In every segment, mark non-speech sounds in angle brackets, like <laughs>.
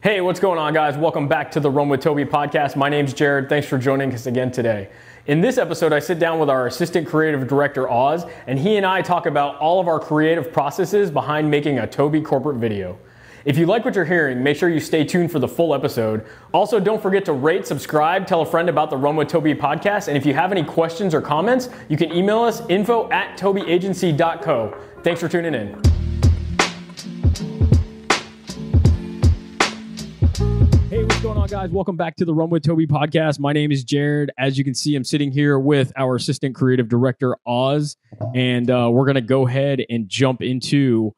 Hey, what's going on, guys? Welcome back to the Run with Tobe podcast. My name's Jared. Thanks for joining us again today. In this episode, I sit down with our assistant creative director, Oz, and he and I talk about all of our creative processes behind making a Tobe corporate video. If you like what you're hearing, make sure you stay tuned for the full episode. Also, don't forget to rate, subscribe, tell a friend about the Run with Tobe podcast, and if you have any questions or comments, you can email us info at tobeagency.co. Thanks for tuning in. On, guys? Welcome back to the Run with Tobe podcast. My name is Jared. As you can see, I'm sitting here with our assistant creative director, Oz, and uh, we're going to go ahead and jump into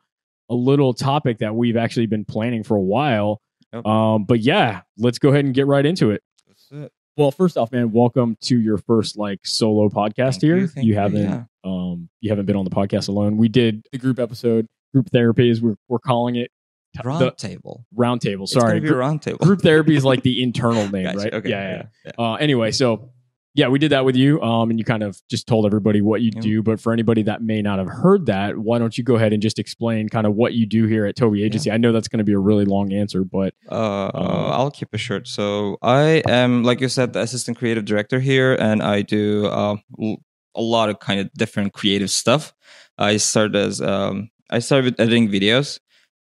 a little topic that we've actually been planning for a while. Yep. Um, but yeah, let's go ahead and get right into it. That's it. Well, first off, man, welcome to your first like solo podcast Thank here. thank you, haven't yeah. um you haven't been on the podcast alone. We did the group episode, group therapy is we're we're calling it the Round table. round table. Sorry. gonna be a Group, round table. group therapy is like the <laughs> internal name, Gotcha. right? Okay. yeah, yeah. Uh, anyway, so yeah, we did that with you, um, and you kind of just told everybody what you Yeah. do. But for anybody that may not have heard that, why don't you go ahead and just explain kind of what you do here at Tobe Agency? I know that's going to be a really long answer, but Uh, I'll keep it short. So I am, like you said, the assistant creative director here, and I do uh, a lot of kind of different creative stuff. I started as um, I started with editing videos.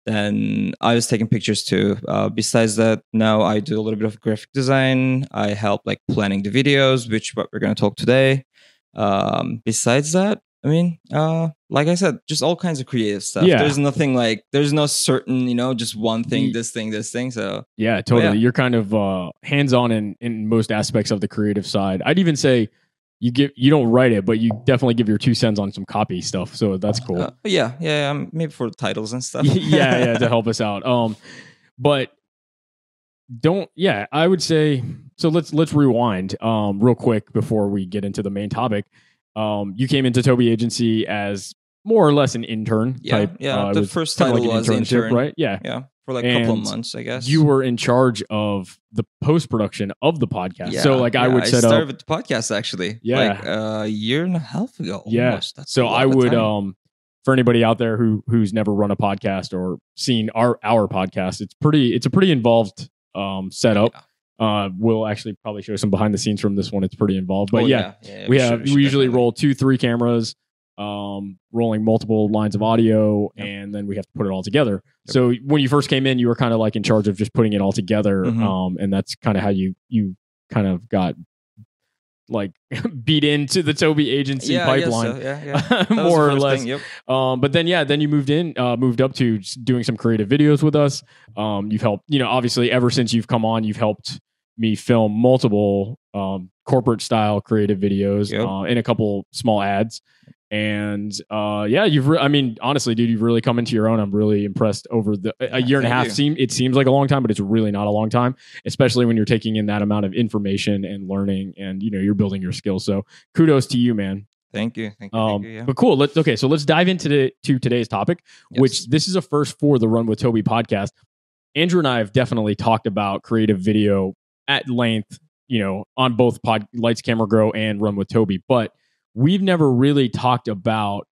Then I was taking pictures too. Uh, besides that, now I do a little bit of graphic design. I help like planning the videos, which what we're going to talk today. Um, besides that, I mean, uh, like I said, just all kinds of creative stuff. Yeah. There's nothing like there's no certain, you know, just one thing, this thing, this thing. So Yeah, totally. yeah. You're kind of uh, hands on in, in most aspects of the creative side. I'd even say you give you don't write it, but you definitely give your two cents on some copy stuff. So that's cool. uh, yeah, yeah, um, maybe for titles and stuff. <laughs> yeah, yeah, to <laughs> help us out. Um, but don't. Yeah, I would say. So let's let's rewind um real quick before we get into the main topic. Um, you came into Tobe Agency as more or less an intern Yeah, type. yeah, uh, the first title was intern. right? Yeah. yeah, for like a couple of months, I guess. You were in charge of the post production of the podcast. so like I would set started up with the podcast actually. Yeah. like uh, a year and a half ago. Yeah. That's so I would time. um for anybody out there who who's never run a podcast or seen our our podcast, it's pretty it's a pretty involved um setup. Uh we'll actually probably show some behind the scenes from this one. It's pretty involved. But Oh, yeah, yeah, we should- have should we usually definitely. roll two, three cameras, um, rolling multiple lines of audio, Yep. and then we have to put it all together. So when you first came in, you were kind of like in charge of just putting it all together. Mhm. Um, and that's kind of how you you kind of got like <laughs> beat into the Tobe agency yeah, pipeline. so, Yeah, yeah. <laughs> That was the more or less. thing, Yep. Um, but then yeah, then you moved in, uh, moved up to doing some creative videos with us. Um, you've helped, you know, obviously ever since you've come on, you've helped me film multiple um, corporate style creative videos Yep. uh, and a couple small ads. And uh, yeah, you've, re- I mean, honestly, dude, you've really come into your own. I'm really impressed over the a- year and a half. you. Seem it seems like a long time, but it's really not a long time, especially when you're taking in that amount of information and learning, and you know, you're building your skills. So kudos to you, man. Thank you. Thank you. Um, thank you yeah. But cool. Let's okay. So let's dive into the, to today's topic, Yes. which this is a first for the Run with Tobe podcast. Andrew and I have definitely talked about creative video at length, you know, on both pod Lights Camera Grow and Run with Tobe, but we've never really talked about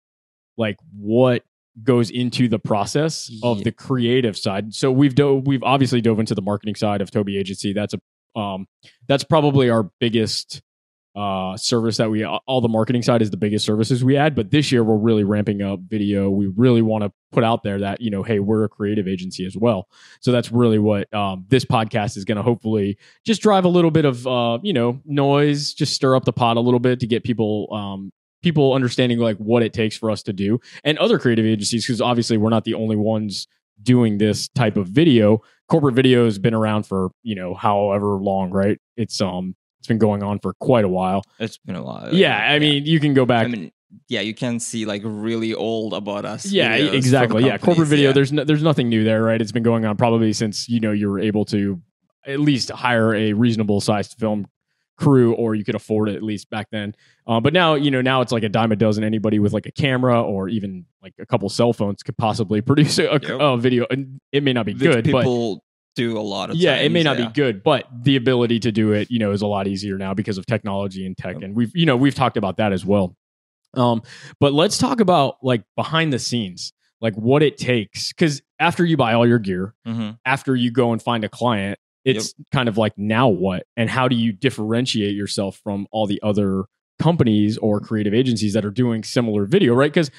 like what goes into the process of the creative side. So we've dove, we've obviously dove into the marketing side of Tobe Agency. That's a um that's probably our biggest uh service that we all the marketing side is the biggest services we add but this year we're really ramping up video we really want to put out there that you know hey we're a creative agency as well. So that's really what um, this podcast is going to hopefully just drive a little bit of uh you know noise just stir up the pot a little bit to get people um people understanding like what it takes for us to do and other creative agencies because obviously we're not the only ones doing this type of video. Corporate video has been around for you know however long right? It's um it's been going on for quite a while. It's been a while. yeah. I mean you can go back I mean, yeah, you can see like really old about us. yeah exactly yeah corporate video yeah. there's no, there's nothing new there right it's been going on probably since you know you were able to at least hire a reasonable sized film crew or you could afford it at least back then uh, but now you know now it's like a dime a dozen anybody with like a camera or even like a couple cell phones could possibly <laughs> produce a, Yep. a video and it may not be Which good but people do a lot of yeah, it may not yeah. be good, but the ability to do it, you know, is a lot easier now because of technology and tech, and we've, you know, we've talked about that as well. Um, but let's talk about like behind the scenes. like what it takes because after you buy all your gear Mhm. after you go and find a client it's kind of like now what and how do you differentiate yourself from all the other companies or creative agencies that are doing similar video right because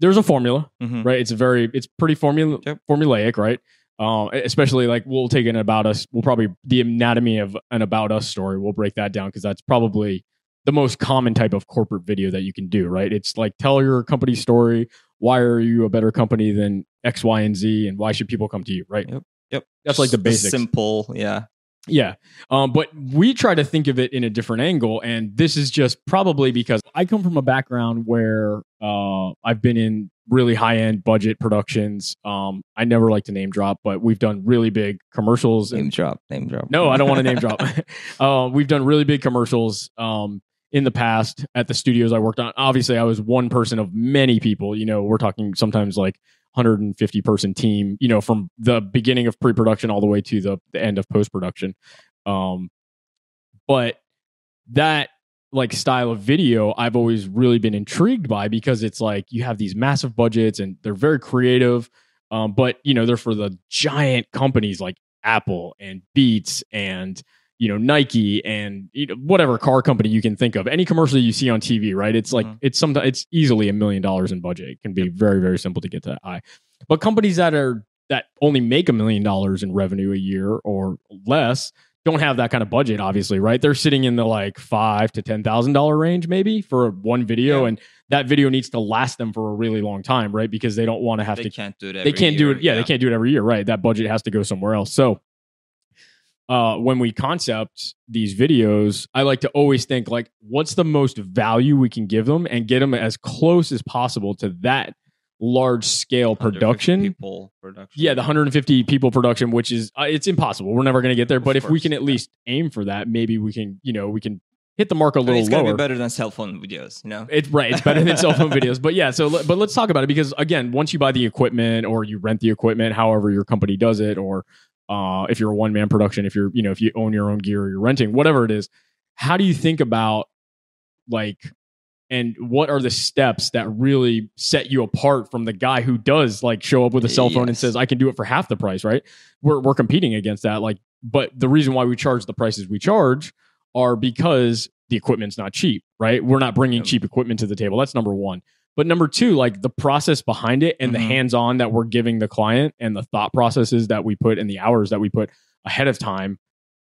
there's a formula Mhm. right it's a very it's pretty formula Yep. formulaic right um, especially like we'll take an about us we'll probably the anatomy of an about us story we'll break that down because that's probably the most common type of corporate video that you can do right it's like tell your company story why are you a better company than x y and z and why should people come to you right Yep. Yep. That's like the basic. simple. Yeah. yeah. Um, but we try to think of it in a different angle. And this is just probably because I come from a background where uh, I've been in really high end budget productions. Um, I never like to name drop, but we've done really big commercials. Name And, drop. Name drop. no, I don't want to name drop. <laughs> <laughs> uh, we've done really big commercials um, in the past at the studios I worked on. Obviously, I was one person of many people. You know, we're talking sometimes like 150 person team, you know, from the beginning of pre production all the way to the, the end of post production. Um, but that like style of video I've always really been intrigued by because it's like you have these massive budgets and they're very creative. Um, but you know, they're for the giant companies like Apple and Beats and you know Nike and you know, whatever car company you can think of. Any commercial you see on TV, right? It's like Mhm. it's sometimes it's easily a million dollars in budget. It can be very very simple to get to that high. But companies that are that only make a million dollars in revenue a year or less don't have that kind of budget, obviously, right? They're sitting in the like five to ten thousand dollar range, maybe for one video, Yeah. and that video needs to last them for a really long time, right? Because they don't want to have They to can't do it. they can't do year. it. Yeah, they can't do it every year, right? That budget has to go somewhere else. So, uh, when we concept these videos, I like to always think like, what's the most value we can give them and get them as close as possible to that large scale production. People production. Yeah, the 150 people production, which is uh, it's impossible. We're never going to get there. Of But if we can at yeah. least aim for that, maybe we can, you know, we can hit the mark a little it's gonna lower. be better than cell phone videos. You know. It's right. It's better than cell phone videos. <laughs> But yeah, so but let's talk about it because again, once you buy the equipment or you rent the equipment, however your company does it, or uh, if you're a one man production, if you're you know if you own your own gear or you're renting, whatever it is, how do you think about like and what are the steps that really set you apart from the guy who does like show up with a cell phone and says I can do it for half the price, right? We're we're competing against that like but the reason why we charge the prices we charge are because the equipment's not cheap, right? We're not bringing cheap equipment to the table. That's number 1. But number 2, like the process behind it and the Mhm. hands-on that we're giving the client and the thought processes that we put and the hours that we put ahead of time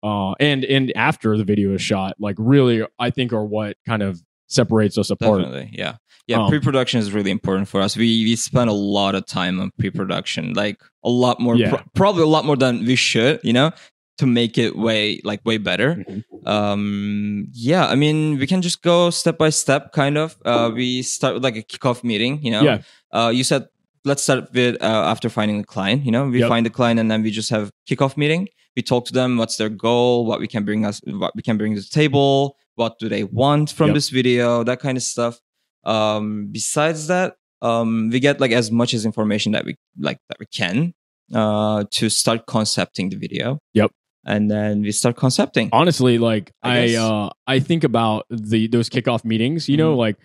uh and and after the video is shot, like really I think are what kind of separates us apart. Definitely, yeah, yeah. Um, pre-production is really important for us. We we spend a lot of time on pre-production, like a lot more, Yeah. pro- probably a lot more than we should. You know, to make it way like way better. Mhm. Um, yeah, I mean, we can just go step by step, kind of. Uh, we start with like a kickoff meeting. You know, Yeah. Uh, you said let's start with uh, after finding the client. You know, we Yep. find the client and then we just have kickoff meeting. We talk to them. What's their goal? What we can bring us? What we can bring to the table? What do they want from Yep. this video? That kind of stuff. Um, besides that, um, we get like as much as information that we like that we can uh, to start concepting the video. Yep. And then we start concepting. honestly like I i uh i think about the those kickoff meetings you know Mhm. like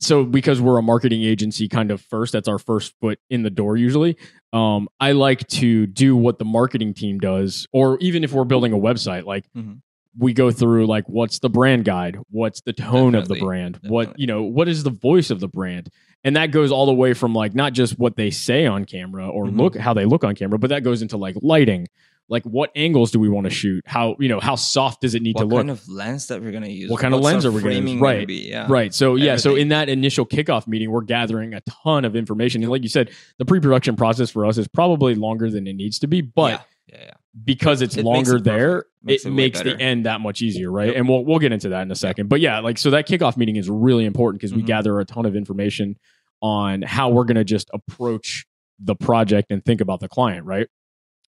so because we're a marketing agency kind of first that's our first foot in the door usually um i like to do what the marketing team does or even if we're building a website like Mhm. we go through like what's the brand guide what's the tone of the Definitely, brand what you know what is the voice of the brand and that goes all the way from like not just what they say on camera or Mhm. look how they look on camera but that goes into like lighting like what angles do we want to shoot how you know how soft does it need what to look What kind of lens that we're gonna use? What kind of lens are we gonna use? Right, be? Yeah. Right. So yeah. So in that initial kickoff meeting, we're gathering a ton of information, and like you said, the pre-production process for us is probably longer than it needs to be, but yeah, yeah, yeah. because it's It longer it there. Makes it, it makes the end that much easier, right? Yep. And we'll we'll get into that in a second. But yeah, like so that kickoff meeting is really important because we Mhm. gather a ton of information on how we're going to just approach the project and think about the client, right?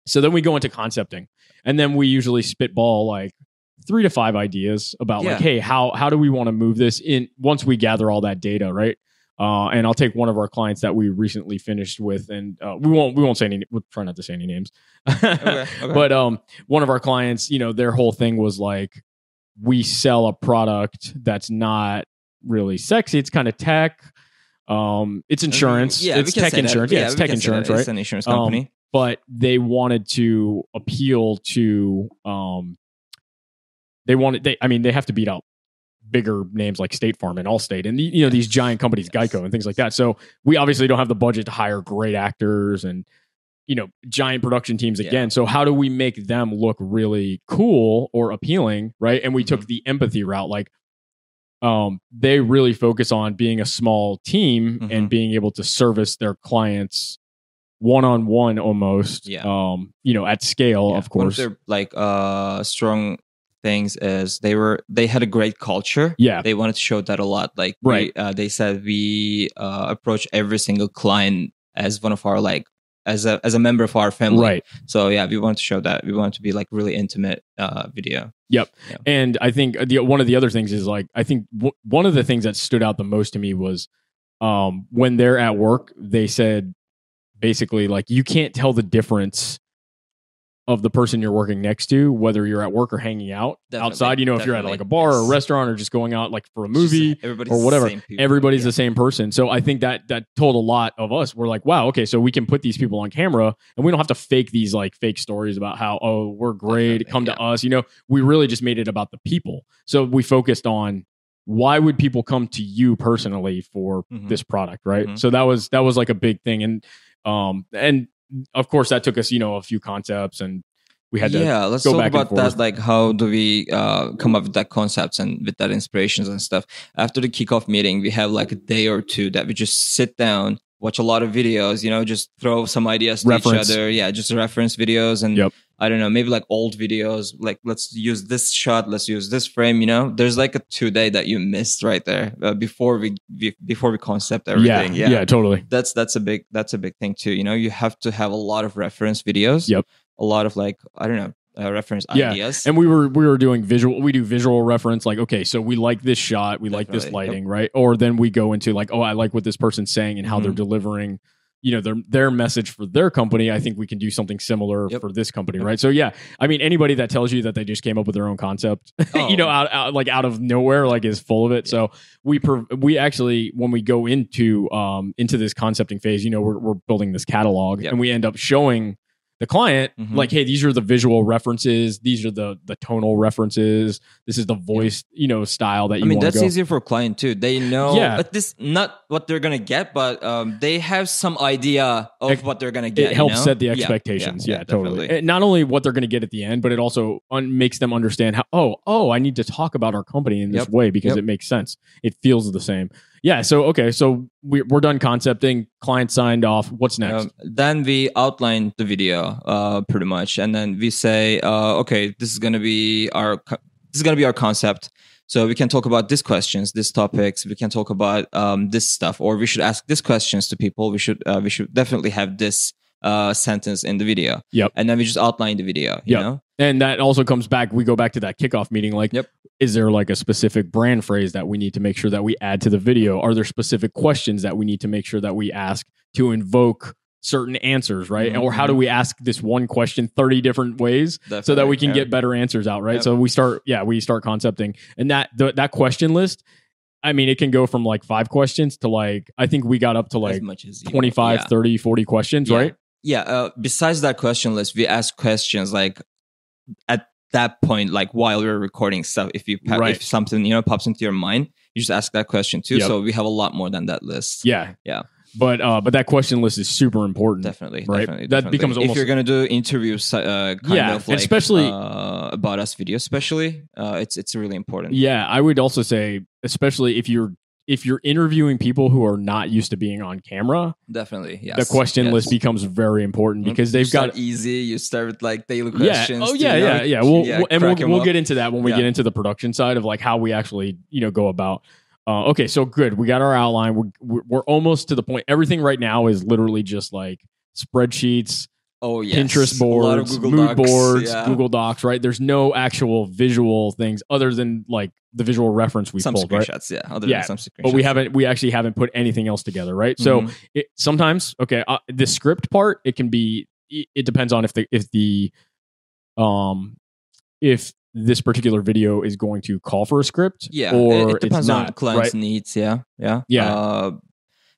So then we go into concepting, and then we usually spitball like three to five ideas about like, hey, how how do we want to move this in once we gather all that data, right? Uh, and I'll take one of our clients that we recently finished with, and uh, we won't we won't say any. We'll try not to say any names. <laughs> Okay, okay. But um, one of our clients, you know, their whole thing was like, we sell a product that's not really sexy. It's kind of tech. Um, it's insurance. Yeah, it's tech insurance. Yeah, it's tech can say that. insurance, right? It's an insurance Um, company. But they wanted to appeal to um they wanted they I mean they have to beat out bigger names like State Farm and Allstate and you know these giant companies Yes. Geico and things like that. So we obviously don't have the budget to hire great actors and you know giant production teams Yeah. again. So how do we make them look really cool or appealing, right? And we Mm-hmm. took the empathy route like um they really focus on being a small team and Mhm. being able to service their clients one on one almost. Yeah. Um, you know, at scale, Yeah. of course. One course. their like uh strong things is they were they had a great culture. yeah. They wanted to show that a lot. Like Right. we, uh, they said we uh, approach every single client as one of our like as a as a member of our family. Right. So yeah, we want to show that. We want to be like really intimate uh video. Yep. And I think the one of the other things is like I think w- one of the things that stood out the most to me was um when they're at work, they said basically like you can't tell the difference of the person you're working next to, whether you're at work or hanging out Definitely, outside. You know, if you're at like a bar or a restaurant or just going out like for a just movie, everybody's or the whatever. same people. everybody's Yeah. the same person. So I think that that told a lot of us. We're like, wow, okay, so we can put these people on camera and we don't have to fake these like fake stories about how oh we're great, Definitely, come to us. You know, we really just made it about the people. So we focused on why would people come to you personally for Mhm. this product, right? Mhm. So that was that was like a big thing, and um and of course that took us you know a few concepts and we had to yeah, let's go talk about that. Like, how do we uh, come up with that concepts and with that inspirations and stuff? After the kickoff meeting, we have like a day or two that we just sit down, watch a lot of videos. You know, just throw some ideas to Reference. each other. Yeah, just reference videos and Yep. I don't know, maybe like old videos. Like, let's use this shot. Let's use this frame. You know, there's like a two day that you missed right there uh, before we, we before we concept everything. yeah, yeah totally that's that's a big that's a big thing too. You know, you have to have a lot of reference videos. Yep. A lot of like I don't know uh, reference Yeah, ideas. and we were we were doing visual we do visual reference like okay so we like this shot we like this Definitely, yep. lighting right or then we go into like oh i like what this person's saying and how they're Mhm. delivering you know their their message for their company i think we can do something similar Yep. for this company Yep. right so yeah i mean anybody that tells you that they just came up with their own concept <laughs> you know Oh. out, out like out of nowhere like is full of it so we prov- we actually when we go into um into this concepting phase you know we're, we're building this catalog and we end up showing the client Mhm. like hey these are the visual references these are the the tonal references this is the voice you know style that you I mean that's go easier for a client too. They know Yeah. but this not what they're gonna get, but um, they have some idea of Ex- what they're gonna get. it you helps know? set the Yeah, expectations yeah, totally. Not only what they're going to get at the end but it also un- makes them understand how oh oh i need to talk about our company in this Yep. way because Yep. it makes sense it feels the same yeah so okay so we, we're done concepting client signed off what's next Um, then we outline the video, uh, pretty much, and then we say, uh, okay, this is gonna be our co- this is gonna be our concept. So we can talk about these questions, these topics. We can talk about um, this stuff, or we should ask these questions to people. We should uh, we should definitely have this uh, sentence in the video. Yep. And then we just outline the video. You Yep. know. And that also comes back we go back to that kickoff meeting like Yep. is there like a specific brand phrase that we need to make sure that we add to the video are there specific questions that we need to make sure that we ask to invoke certain answers right Mhm, or how do we ask this one question 30 different ways so that we can Definitely, get better answers out right Yep. so we start yeah we start concepting and that the, that question list i mean it can go from like five questions to like i think we got up to yeah. as like much as 25 yeah. 30 40 questions Yeah. right Yeah. Uh, besides that question list, we ask questions like at that point, like while we're recording stuff. If you Right. if something you know pops into your mind, you just ask that question too. Yep. So we have a lot more than that list. yeah Yeah. but uh but that question list is super important Definitely, Right. definitely. That definitely. becomes if you're gonna do interviews, uh, kind Yeah, of like especially- uh, about us video, especially, uh, it's it's really important. Yeah, I would also say, especially if you're if you're interviewing people who are not used to being on camera, Definitely, yes. the question yes. list becomes very important Mhm. because they've got easy. You start with like daily yeah. questions. Oh to, yeah, yeah, yeah. We'll, yeah, and we'll, we'll get into that when we Yeah. get into the production side of like how we actually you know go about. Uh, okay, so good. We got our outline. We're, we're we're almost to the point. Everything right now is literally just like spreadsheets, Oh yes. Pinterest A lot of boards, mood Docs, boards, yeah. Google Docs. Right? There's no actual visual things other than like the visual reference we some pulled. Right? screenshots, yeah. Other Yeah, than some screenshots, but we haven't we actually haven't put anything else together right so Mhm. it, sometimes okay uh, the script part it can be it, depends on if the if the um if this particular video is going to call for a script yeah, or it, it depends it's not on client's right? needs. Yeah, yeah, Yeah. Uh,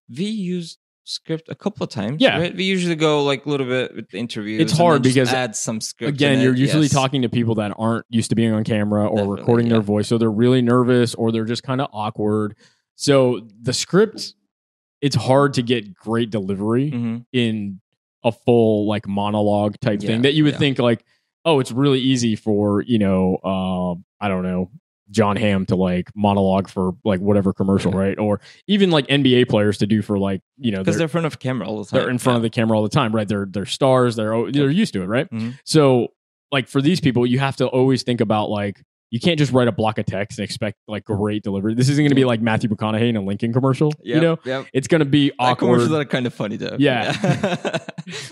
we used script a couple of times. Yeah. right? we usually go like a little bit with the interviews. It's hard because, add some script. Again, you're it. usually Yes. talking to people that aren't used to being on camera or Definitely, recording their yeah. voice, so they're really nervous or they're just kind of awkward. So the script, it's hard to get great delivery Mhm. in a full like monologue type Yeah, thing that you would yeah. think like, oh, it's really easy for you know, uh, I don't know. Jon Hamm to like monologue for like whatever commercial, Yeah. right? Or even like NBA players to do for like you know because they're, in front of camera all the time. they're in front of the camera all the time, right? They're they're stars. They're they're used to it, right? Mhm. So like for these people, you have to always think about like you can't just write a block of text and expect like great delivery. This isn't going to be like Matthew McConaughey in a Lincoln commercial, you know. Yep. It's going to be commercials awkward, that are kind of funny though. Yeah. <laughs>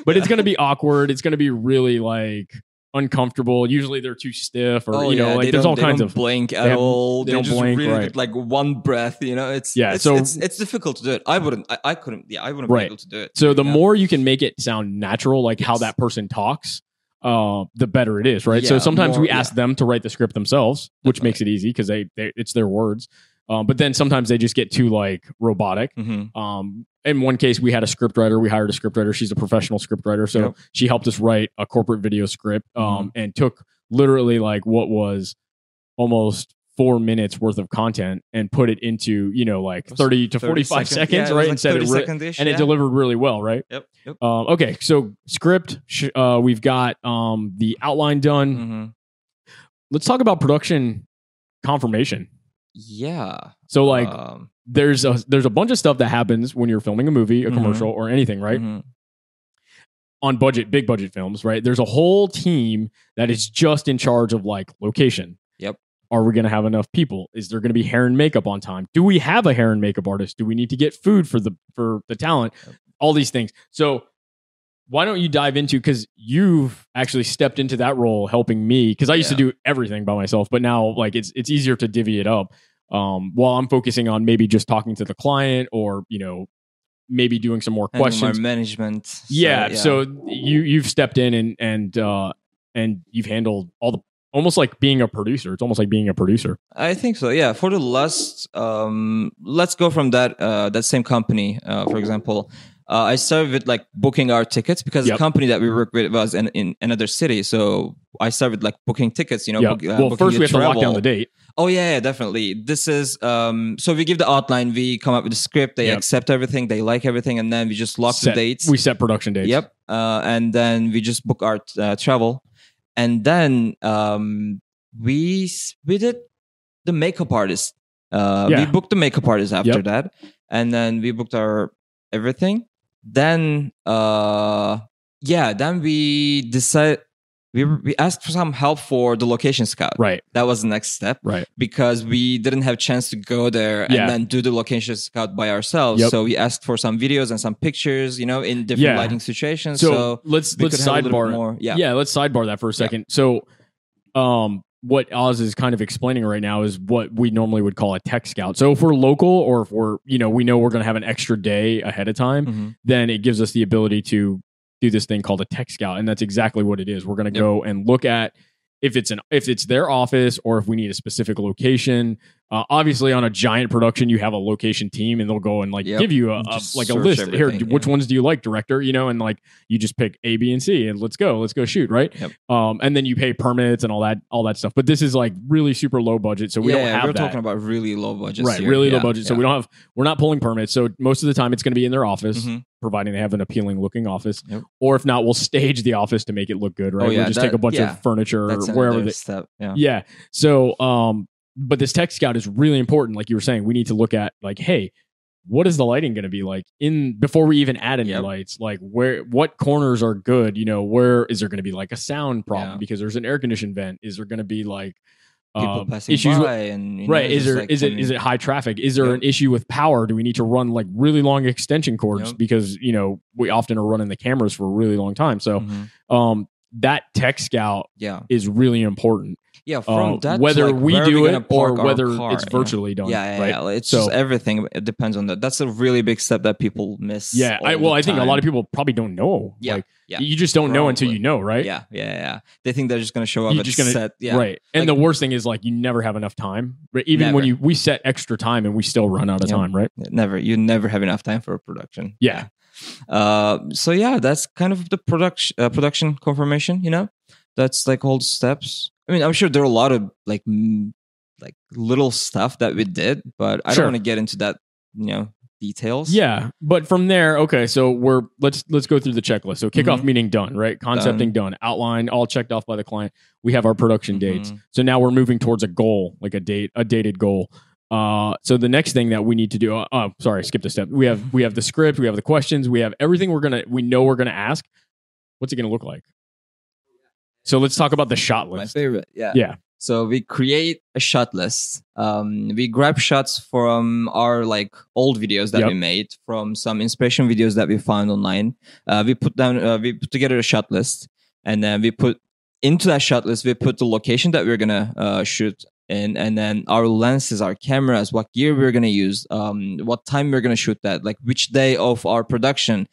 but it's going to be awkward. It's going to be really like uncomfortable. Usually they're too stiff, or Oh, you know, yeah, like they there's all they kinds of blink at have- all. they They don't just blink, really right. like one breath. You know, it's Yeah, It's, so- it's, it's difficult to do it. I wouldn't. I, I couldn't. Yeah, I wouldn't Right. be able to do it. So the Yeah. more you can make it sound natural, like how that person talks, uh, the better it is, right? so sometimes more- we ask yeah. them to write the script themselves, which Definitely. makes it easy because they, they it's their words. Um, but then sometimes they just get too like robotic. Mhm. Um, in one case, we had a script writer. We hired a script writer. She's a professional script writer, so Yep. she helped us write a corporate video script. Um, Mm-hmm. and took literally like what was almost four minutes worth of content and put it into you know like thirty to 30 forty five second- seconds, yeah, right? It and said it re- and it yeah. delivered really well, right? Yep. Yep. Um, okay, so script, sh- uh, we've got um, the outline done. Mhm. Let's talk about production confirmation. Yeah. So, like, Um, there's a there's a bunch of stuff that happens when you're filming a movie, a Mhm. commercial, or anything, right? mhm. On budget, big budget films, right? There's a whole team that is just in charge of like location. Yep. Are we going to have enough people? Is there going to be hair and makeup on time? Do we have a hair and makeup artist? Do we need to get food for the for the talent? Yep. All these things. So why don't you dive into because you've actually stepped into that role helping me because I used to do everything by myself, but now like it's it's easier to divvy it up. Um, while I'm focusing on maybe just talking to the client or you know maybe doing some more Handling questions. my management. So, yeah, so you you've stepped in and and uh and you've handled all the almost like being a producer. It's almost like being a producer. I think so. Yeah. For the last, um, let's go from that uh, that same company. Uh, for example, uh, I started with like booking our tickets because Yep. the company that we work with was in, in another city. So I started like booking tickets. You know, yeah. book- uh, well, first we have to lock down the date. Oh yeah, yeah, definitely. This is um. So we give the outline. We come up with the script. They Yep. accept everything. They like everything, and then we just lock Set- the dates. We set production dates. Yep. Uh, and then we just book our uh, travel, and then um, we we did the makeup artist. Uh, Yeah. We booked the makeup artist after Yep. that, and then we booked our everything. Then uh, yeah, then we decide we we asked for some help for the location scout. Right. That was the next step Right. because we didn't have chance to go there Yeah. and then do the location scout by ourselves. Yep. So we asked for some videos and some pictures, you know, in different Yeah. lighting situations. So, So, let's let's could have a little sidebar more. Yeah. yeah, let's sidebar that for a second. So, um, what Oz is kind of explaining right now is what we normally would call a tech scout. So, if we're local or if we're, you know, we know we're going to have an extra day ahead of time, Mhm. then it gives us the ability to do this thing called a tech scout, and that's exactly what it is. We're going to Yep. go and look at if it's an if it's their office or if we need a specific location. Uh, obviously, on a giant production, you have a location team, and they'll go and like Yep. give you a, a like a list. Here, everything, which ones do you like, director? You know, and like you just pick A, B, and C, and let's go, let's go shoot, right? Yep. Um, and then you pay permits and all that, all that stuff. But this is like really super low budget, so we yeah, don't have we're that. talking about really low budget, right, here. really low budget. So yeah. we don't have, we're not pulling permits. So most of the time, it's going to be in their office, Mhm. providing they have an appealing looking office. Yep. Or if not, we'll stage the office to make it look good. Right? Oh, yeah, we'll just take a bunch yeah. of furniture or wherever. They, step. Yeah. yeah. So, um, but this tech scout is really important. Like you were saying, we need to look at like, hey, what is the lighting going to be like in before we even add any Yep. lights? Like where, what corners are good? You know, where is there going to be like a sound problem Yeah. because there's an air conditioned vent? Is there going to be like People um, passing issues? by with, and you know, right? Is there like is it is it high traffic? Is there Yep. an issue with power? Do we need to run like really long extension cords Yep. because you know we often are running the cameras for a really long time? So Mhm. um that tech scout yeah, is really important. Yeah. From Uh, that, to, whether like, we do gonna it or whether car, it's virtually done. Yeah, yeah, right? yeah. It's So- just everything. It depends on that. That's a really big step that people miss. Yeah, I, well, I think a lot of people probably don't know. Yeah, like, yeah, you just don't know until you know, right? Yeah, yeah, yeah. They think they're just gonna show up You're just gonna- set. Yeah, Right. And Like- the worst thing is like you never have enough time. Right? Even when you we set extra time and we still run out of Yeah. time, right? Never. You never have enough time for a production. Yeah. Uh, so yeah, that's kind of the production uh, production confirmation. You know, that's like all the steps. I mean, I'm sure there are a lot of like mm, like little stuff that we did, but I Sure. don't want to get into that. You know, details. Yeah. But from there, okay, so we're let's let's go through the checklist. So kickoff Mhm. meeting done, right? Concepting done. outline all checked off by the client. We have our production dates. Mhm. So now we're moving towards a goal, like a date, a dated goal. Uh, so the next thing that we need to do, uh, oh, sorry, skipped a step. We have we have the script, we have the questions, we have everything we're gonna we know we're gonna ask. What's it gonna look like? So let's talk about the shot list. My favorite. Yeah. Yeah. So we create a shot list. Um, we grab shots from our like old videos that Yep. we made, from some inspiration videos that we found online. Uh, we put down, uh, we put together a shot list, and then we put into that shot list. We put the location that we're gonna uh, shoot in, and then our lenses, our cameras, what gear we're gonna use, um, what time we're gonna shoot that, like which day of our production.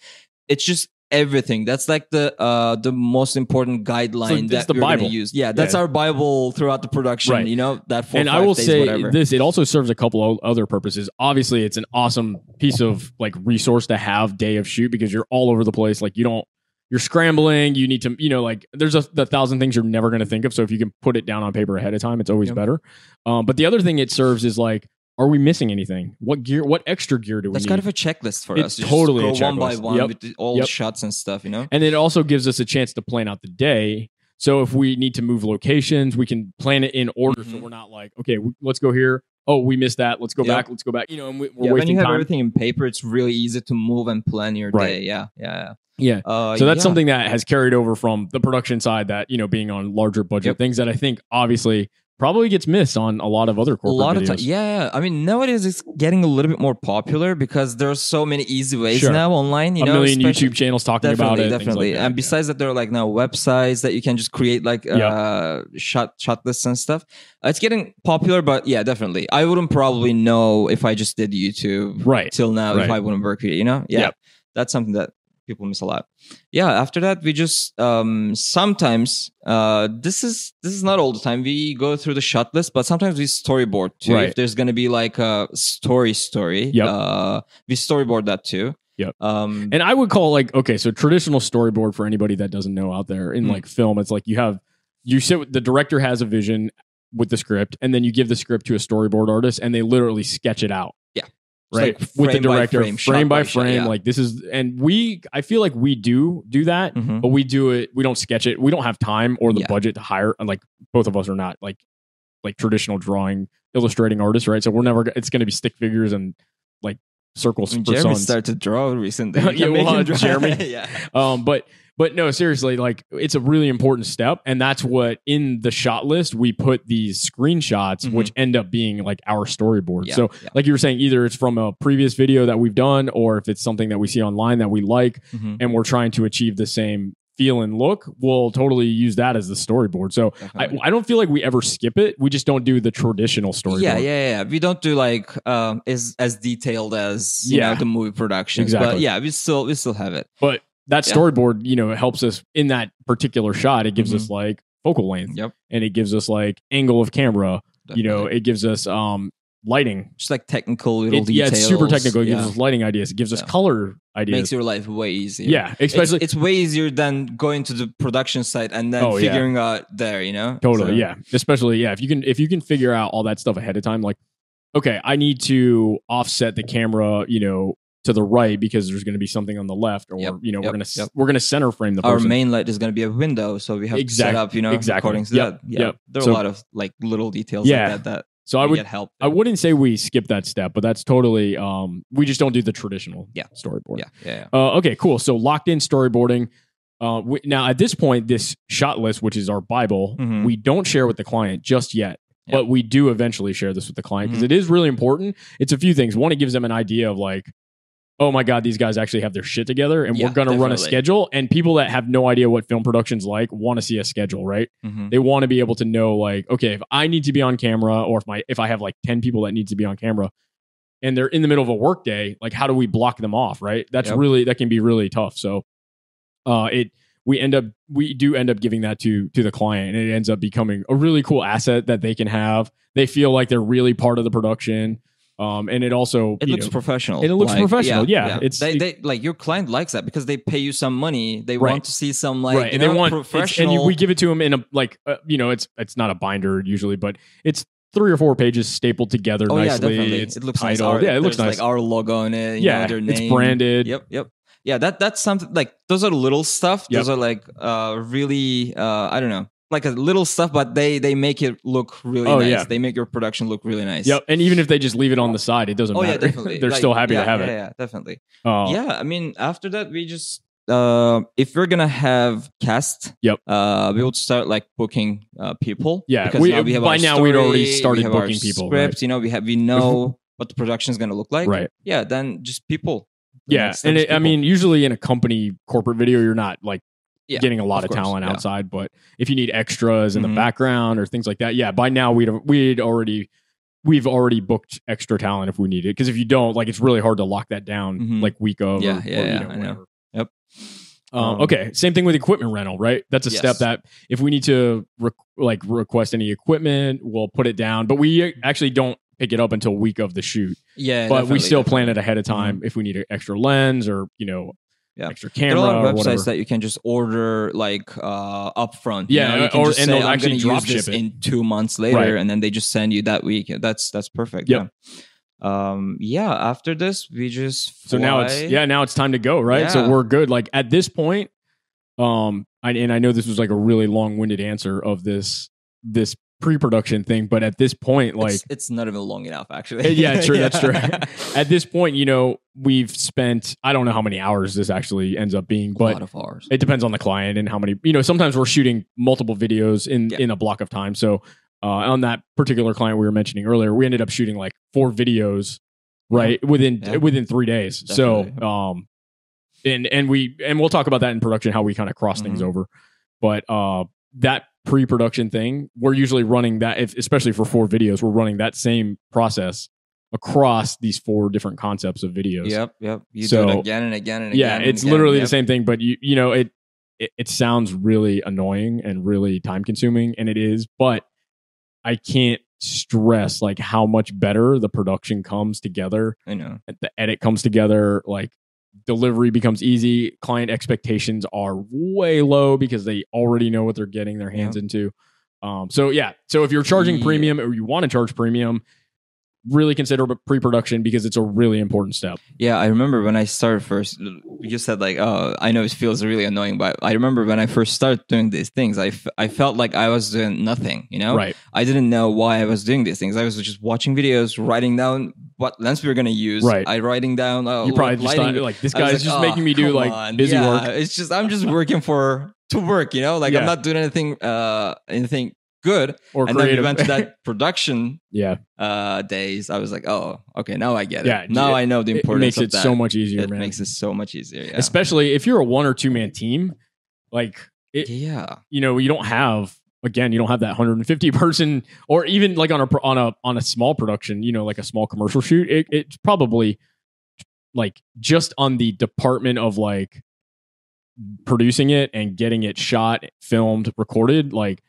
It's just everything. That's like the uh the most important guideline it's that the we're gonna use. Yeah, that's Yeah. our Bible throughout the production. Right. You know that. Four, and I will days, say whatever. this: it also serves a couple of other purposes. Obviously, it's an awesome piece of like resource to have day of shoot because you're all over the place. Like you don't, you're scrambling. You need to, you know, like there's a, the thousand things you're never going to think of. So if you can put it down on paper ahead of time, it's always Yep. better. Um, but the other thing it serves is like, are we missing anything? What gear? What extra gear do we That's need? kind of a checklist for It's us. Totally just go one by one Yep. with all Yep. the shots and stuff. You know. and it also gives us a chance to plan out the day. So if we need to move locations, we can plan it in order. So Mhm. we're not like, okay, w- let's go here. Oh, we missed that. Let's go back. Let's go back. You know, and we, we're Yeah, when you have time. everything in paper, it's really easy to move and plan your Right. day. Yeah, yeah. Yeah. yeah. Uh, So that's yeah. something that has carried over from the production side that, you know, being on larger budget Yep. things that I think obviously probably gets missed on a lot of other a corporate lot of videos. time. Yeah, yeah. I mean, nowadays it's getting a little bit more popular because there are so many easy ways Sure. now online. You a know, million YouTube channels talking about it. definitely. like and besides that, there are like now websites that you can just create like Yep. uh shot shot lists and stuff. Uh, it's getting popular, but yeah, definitely. I wouldn't probably know if I just did YouTube right. till now if I wouldn't work with it. You know, yeah, Yep. that's something that people miss a lot. Yeah. After that, we just um sometimes uh this is this is not all the time. We go through the shot list, but sometimes we storyboard too. Right. If there's gonna be like a story story, Yep. uh, we storyboard that too. Yep. Um, And I would call like, okay, so traditional storyboard for anybody that doesn't know out there in Hmm. like film, it's like you have, you sit, with- the director has a vision with the script and then you give the script to a storyboard artist and they literally sketch it out. Right. like with the director, frame, frame, shot by by shot, frame. yeah. Like this is, and we, I feel like we do do that, mhm. but we do it, we don't sketch it. We don't have time or the Yeah. budget to hire, like both of us are not like, like traditional drawing, illustrating artists, right? So we're never, it's going to be stick figures and like circles I mean, Jeremy started to draw recently. <laughs> Yeah, You can make well. <laughs> Jeremy. <laughs> yeah. Um, but but no, seriously, like it's a really important step, and that's what in the shot list we put these screenshots, Mhm. which end up being like our storyboard. Yeah, so, yeah. like you were saying, either it's from a previous video that we've done, or if it's something that we see online that we like, Mhm. and we're trying to achieve the same feel and look, we'll totally use that as the storyboard. So. I, I don't feel like we ever skip it. We just don't do the traditional storyboard. Yeah, yeah, yeah. We don't do like um is as detailed as you Yeah. know the movie production. Exactly. But yeah, we still we still have it. But that Yeah. storyboard, you know, helps us in that particular shot. It gives us like focal length. Yep. and it gives us like angle of camera. You know, it gives us um lighting. just like technical little It, details. yeah, it's super technical. It gives us lighting ideas. It gives us Yeah. color ideas. makes your life way easier. yeah, especially it's, it's way easier than going to the production site and then Oh, yeah. figuring out there. You know, totally. So- Yeah, especially yeah. If you can if you can figure out all that stuff ahead of time, like okay, I need to offset the camera. You know. To the right because there's going to be something on the left, or Yep, you know yep, we're gonna yep. we're gonna center frame the Our person. main light is going to be a window, so we have Exact- to set up, you know, exactly. according to Yep, that. Yeah, yep. there are So- a lot of like little details Yeah. like that that so I would get help. I wouldn't say we skip that step, but that's totally um we just don't do the traditional Yeah. storyboard. Yeah, yeah, yeah. Uh, okay, cool. So locked in storyboarding. Uh, we, now at this point, this shot list, which is our Bible, Mhm. we don't share with the client just yet. But we do eventually share this with the client because Mhm. it is really important. It's a few things. One, it gives them an idea of like, oh my god, these guys actually have their shit together, and Yeah, we're gonna run a schedule. And people that have no idea what film production's like want to see a schedule, right? Mhm. They want to be able to know, like, okay, if I need to be on camera, or if my if I have like ten people that need to be on camera, and they're in the middle of a work day, like, how do we block them off, right? That's Yep. really that can be really tough. So, uh, it we end up we do end up giving that to to the client, and it ends up becoming a really cool asset that they can have. They feel like they're really part of the production, um, and it also It you looks know, professional. it looks professional, yeah. It's- they, they like your client likes that because they pay you some money. They Right. want to see some like right, you and they want professional. and you, we give it to them in a like uh, you know it's it's not a binder usually, but it's three or four pages stapled together oh yeah, nicely. definitely. It's it looks titled. nice. Our, yeah, it looks nice. Like our logo on it. you yeah, know, their it's name. branded. Yep, yep. Yeah, that that's something like those are little stuff. Yep. Those are like uh really uh I don't know. Like a little stuff, but they they make it look really Oh, nice. yeah. They make your production look really nice. Yep, and even if they just leave it on the side, it doesn't Oh yeah, matter. <laughs> definitely. They're Like, still happy yeah, to have yeah, it. Yeah, definitely. Uh, yeah i mean after that we just uh if we're gonna have cast Yep. uh we would start like booking uh people Yeah, because we- now we have by now we'd already story, started we have our booking people, script, right? you know we have we know <laughs> what the production is gonna look like right. yeah then just people Yeah, and it, I mean, usually in a company corporate video, you're not like Yeah, getting a lot of of, talent yeah. outside. But if you need extras in Mhm. the background or things like that, yeah, by now we'd we'd already we've already booked extra talent if we need it. Because if you don't, like, it's really hard to lock that down Mhm. like week of. Yeah, or, yeah, or, you know, I know. Yep. Um, Um, okay, same thing with equipment rental, right? That's a step that if we need to re- like request any equipment, we'll put it down. But we actually don't pick it up until week of the shoot. yeah but we definitely, still plan it ahead of time if we need an extra lens or you know Yeah. extra camera. there are a lot of websites whatever. that you can just order like uh upfront Yeah, you, know? you or- and say, they'll actually drop use this ship it. in two months later Right. and then they just send you that week that's that's perfect Yep. yeah um yeah after this we just so now it's yeah now it's time to go right so we're good like at this point um I, and i know this was like a really long-winded answer of this this pre-production thing but at this point like it's, it's not even long enough actually <laughs> yeah true that's true <laughs> <laughs> at this point you know we've spent i don't know how many hours this actually ends up being but lot of hours it depends on the client and how many you know sometimes we're shooting multiple videos in Yeah. in a block of time so uh, on that particular client we were mentioning earlier we ended up shooting like four videos right within Yeah. within three days Definitely. so um and and we and we'll talk about that in production how we kind of cross things Mhm. over but uh that pre-production thing we're usually running that if, especially for four videos we're running that same process across these four different concepts of videos yep yep you do So- it again and again and yeah again and it's again. literally Yep. the same thing but you you know it, it it sounds really annoying and really time consuming and it is but i can't stress like how much better the production comes together i know the edit comes together like delivery becomes easy client expectations are way low because they already know what they're getting their hands into. Um so yeah. So if you're charging Yeah. premium or you want to charge premium really consider pre-production because it's a really important step Yeah, I remember when I started first. You said like, "Oh, I know it feels really annoying," but I remember when I first started doing these things, I, f- I felt like I was doing nothing. You know, right I didn't know why I was doing these things. I was just watching videos, writing down what lens we were gonna use. Right. I writing down. Uh, you probably just thought, like this guy's like, just "Oh, making me do like on." busy Yeah, work It's just I'm just working for to work. You know, like Yeah. I'm not doing anything uh anything good. or and then we went to that <laughs> production yeah uh days. I was like, oh, okay, now I get it. Yeah, now it- I know the it, it importance. makes of it so much easier It man makes it so much easier. Yeah. especially if you're a one or two man team like it, yeah. you know you don't have again you don't have that 150 <laughs> person or even like on a on a on a small production you know like a small commercial shoot it, it's probably like just on the department of like producing it and getting it shot filmed recorded like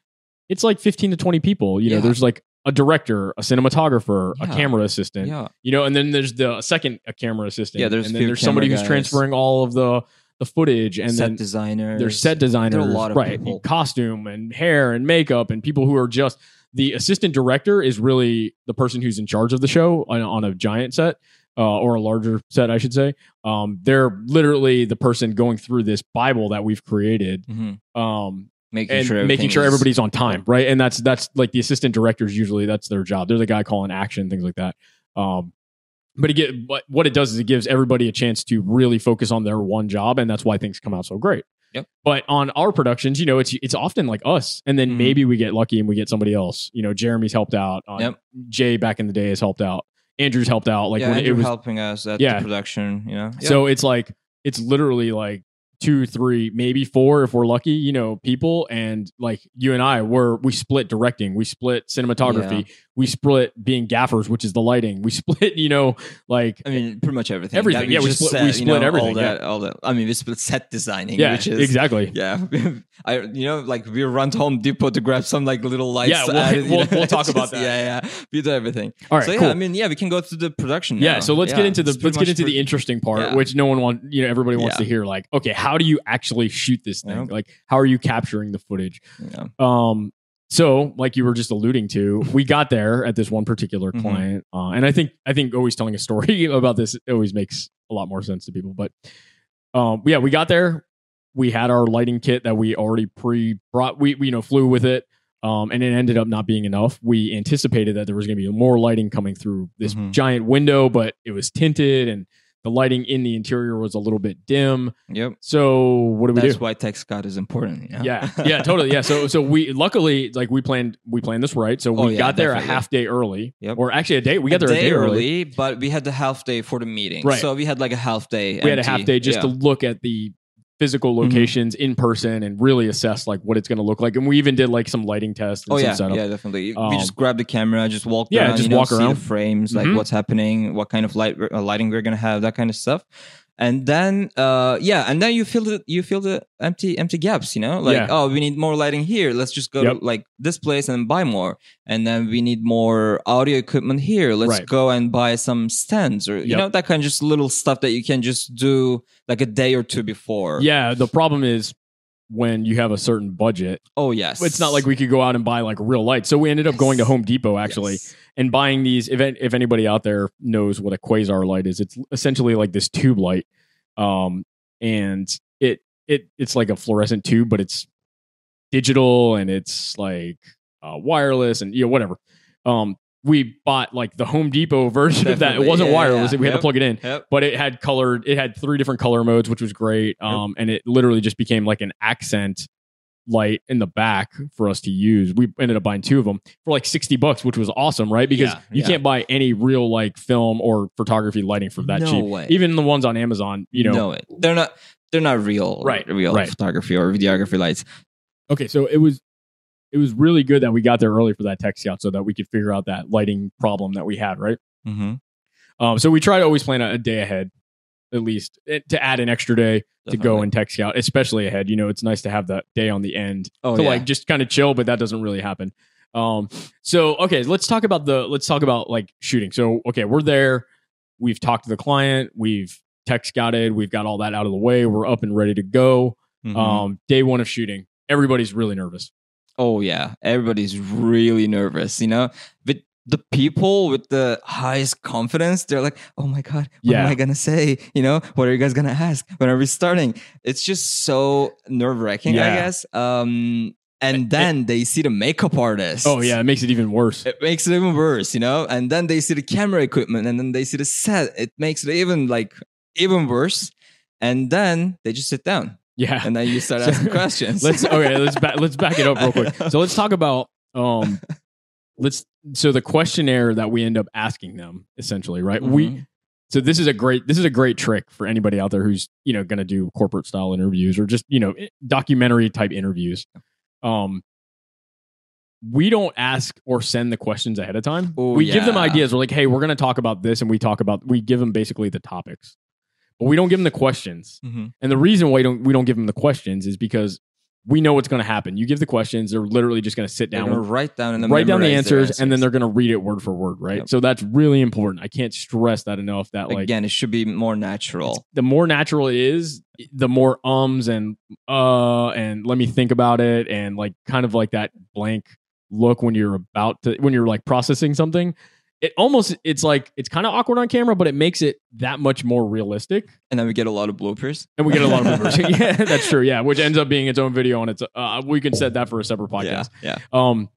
it's like 15 to 20 people you know Yeah. there's like a director a cinematographer a camera assistant Yeah. you know and then there's the second a camera assistant Yeah, there's and then there's somebody camera who's transferring all of the the footage and set then designers. there's set designers, lot of right? people. Costume and hair and makeup and people who are just the assistant director is really the person who's in charge of the show on, on a giant set uh, or a larger set, I should say. Um, they're literally the person going through this Bible that we've created, Mhm. um, making and sure making sure everybody's on time, right? And that's that's like the assistant directors usually that's their job. They're the guy calling action, things like that. Um, but it get, what what it does is it gives everybody a chance to really focus on their one job, and that's why things come out so great. Yep. But on our productions, you know, it's it's often like us, and then Mhm. maybe we get lucky and we get somebody else. You know, Jeremy's helped out. Uh, Yep. Jay back in the day has helped out. Andrew's helped out. Like yeah, when Andrew it was helping us at Yeah. the production. You know, Yeah. so it's like it's literally like two, three, maybe four if we're lucky, you know, people. And like you and I were we split directing, we split cinematography, we split being gaffers, which is the lighting. We <laughs> split, you know, like I mean, pretty much everything. Everything. Yeah, we split- we you split know, everything, All that, all that. I mean, we split set designing. yeah, which is exactly. <laughs> Yeah, <laughs> I you know like we run to Home Depot to grab some like little lights. Yeah, we'll- added, you we'll- we'll talk about just- that. Yeah, yeah, we do everything. All right, so yeah, cool. I mean, yeah, we can go to the production. yeah, now. so let's Yeah, get into the let's get into the interesting part, Yeah. which no one want you know everybody wants Yeah. to hear. Like, okay, how do you actually shoot this thing? Yeah. Like, how are you capturing the footage? Yeah. Um, so like you were just alluding to, we <laughs> got there at this one particular Mhm. client, uh, and I think I think always telling a story <laughs> about this always makes a lot more sense to people. But um, yeah, we got there. We had our lighting kit that we already pre brought. We, we you know flew with it. Um, and it ended up not being enough. We anticipated that there was going to be more lighting coming through this Mhm. giant window, but it was tinted and the lighting in the interior was a little bit dim. Yep. So what do we That's do? why tech scout is important. know? yeah <laughs> yeah totally yeah so so we luckily like we planned we planned this right so oh, we Oh, yeah, got there definitely. a half day early Yep. or actually a day we got there a a day early, but we had the half day for the meeting. Right. So we had like a half day. we had a half day just yeah. to look at the physical Mhm. locations in person and really assess like what it's going to look like and we even did like some lighting tests and Oh yeah, setup. yeah, definitely. Um, we just grab the camera, just walk yeah, around, just you know, walk see around. the frames, like Mhm. what's happening, what kind of light uh, lighting we're gonna have, that kind of stuff. And then, uh, yeah, and then you feel the you feel the empty empty gaps, you know, like Yeah. oh, we need more lighting here. Let's just go Yep. to like this place and buy more. And then we need more audio equipment here. Let's Right. go and buy some stands or you know that kind of just little stuff that you can just do like a day or two before. yeah the problem is when you have a certain budget. Oh yes. it's not like we could go out and buy like real lights. So we ended up going to home depot actually Yes. and buying these. If, if anybody out there knows what a quasar light is it's essentially like this tube light um and it it it's like a fluorescent tube but it's digital and it's like uh, wireless and you know whatever. Um we bought like the home depot version of that it wasn't Yeah, wireless yeah. we had to plug it in Yep. but it had colored it had three different color modes which was great um and it literally just became like an accent light in the back for us to use we ended up buying two of them for like 60 bucks which was awesome right because Yeah, you yeah. can't buy any real like film or photography lighting for that No cheap way. even the ones on amazon you know no, they're not. They're not real, Right, Real right. photography or videography lights. okay so it was it was really good that we got there early for that tech scout so that we could figure out that lighting problem that we had right Mm-hmm. um so we try to always plan a, a day ahead at least eh, to add an extra day to go and tech scout, especially ahead. You know, it's nice to have that day on the end Oh, to yeah. like just kind of chill, but that doesn't really happen. Um, so okay, let's talk about the let's talk about like shooting. So okay, we're there. We've talked to the client. We've tech scouted. We've got all that out of the way. We're up and ready to go. Mhm. Um, day one of shooting, everybody's really nervous. Oh yeah, everybody's really nervous. You know, but the people with the highest confidence, they're like, "Oh my god, what am I gonna say? You know, what are you guys gonna ask? When are we starting?" It's just so nerve wracking, I guess. Um, and then they see the makeup artist. Oh yeah, it makes it even worse. It makes it even worse, you know. And then they see the camera equipment, and then they see the set. It makes it even like even worse. And then they just sit down, Yeah. and then you start asking <laughs> questions. let's okay let's back let's back it up real quick. <laughs> So let's talk about um let's so the questionnaire that we end up asking them essentially right? We Mhm. so this is a great this is a great trick for anybody out there who's you know going to do corporate style interviews or just you know documentary type interviews. Um we don't ask or send the questions ahead of time. Oh, we give them ideas. We're like hey we're going to talk about this and we talk about we give them basically the topics but we don't give them the questions Mhm. and the reason why we don't we don't give them the questions is because we know what's going to happen. You give the questions, they're literally just going to sit down, with- write down and write down the their answers, and then they're going to read it word for word, right? Yep. So that's really important. I can't stress that enough. That like again, it should be more natural. the more natural it is, the more ums and uh and let me think about it and like kind of like that blank look when you're about to when you're like processing something. It almost it's like it's kind of awkward on camera, but it makes it that much more realistic. And then we get a lot of bloopers. And we get a lot of <laughs> bloopers. <laughs> yeah, that's true. Yeah, which ends up being its own video on its. Uh, we can set that for a separate podcast. Yeah, yeah. Um,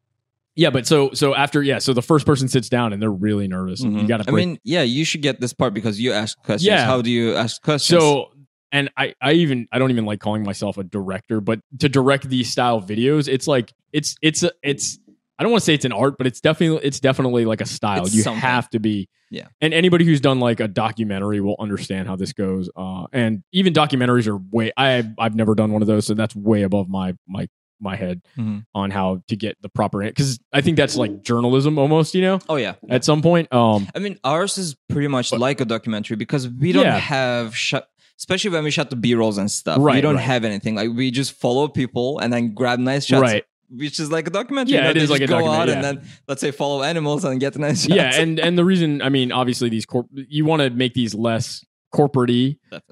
yeah, but so so after yeah, so the first person sits down and they're really nervous. and You got to. I mean, yeah, you should get this part because you ask questions. Yeah. How do you ask questions? so and I I even I don't even like calling myself a director, but to direct these style videos, it's like it's it's a, it's I don't want to say it's an art, but it's definitely it's definitely like a style. It's you something. have to be Yeah. And anybody who's done like a documentary will understand how this goes. Uh, and even documentaries are way I I've never done one of those, so that's way above my my my head Mhm. on how to get the proper because I think that's like journalism almost. You know, Oh yeah. at some point. Um, I mean, ours is pretty much But- like a documentary because we don't Yeah. have shot, especially when we shot the B rolls and stuff. we don't right. have anything. Like we just follow people and then grab nice shots, right. Which is like a documentary. Yeah, you know, it is like a go documentary, out yeah. and then let's say follow animals and get nice shots. yeah and and the reason i mean obviously these corp you want to make these less corporate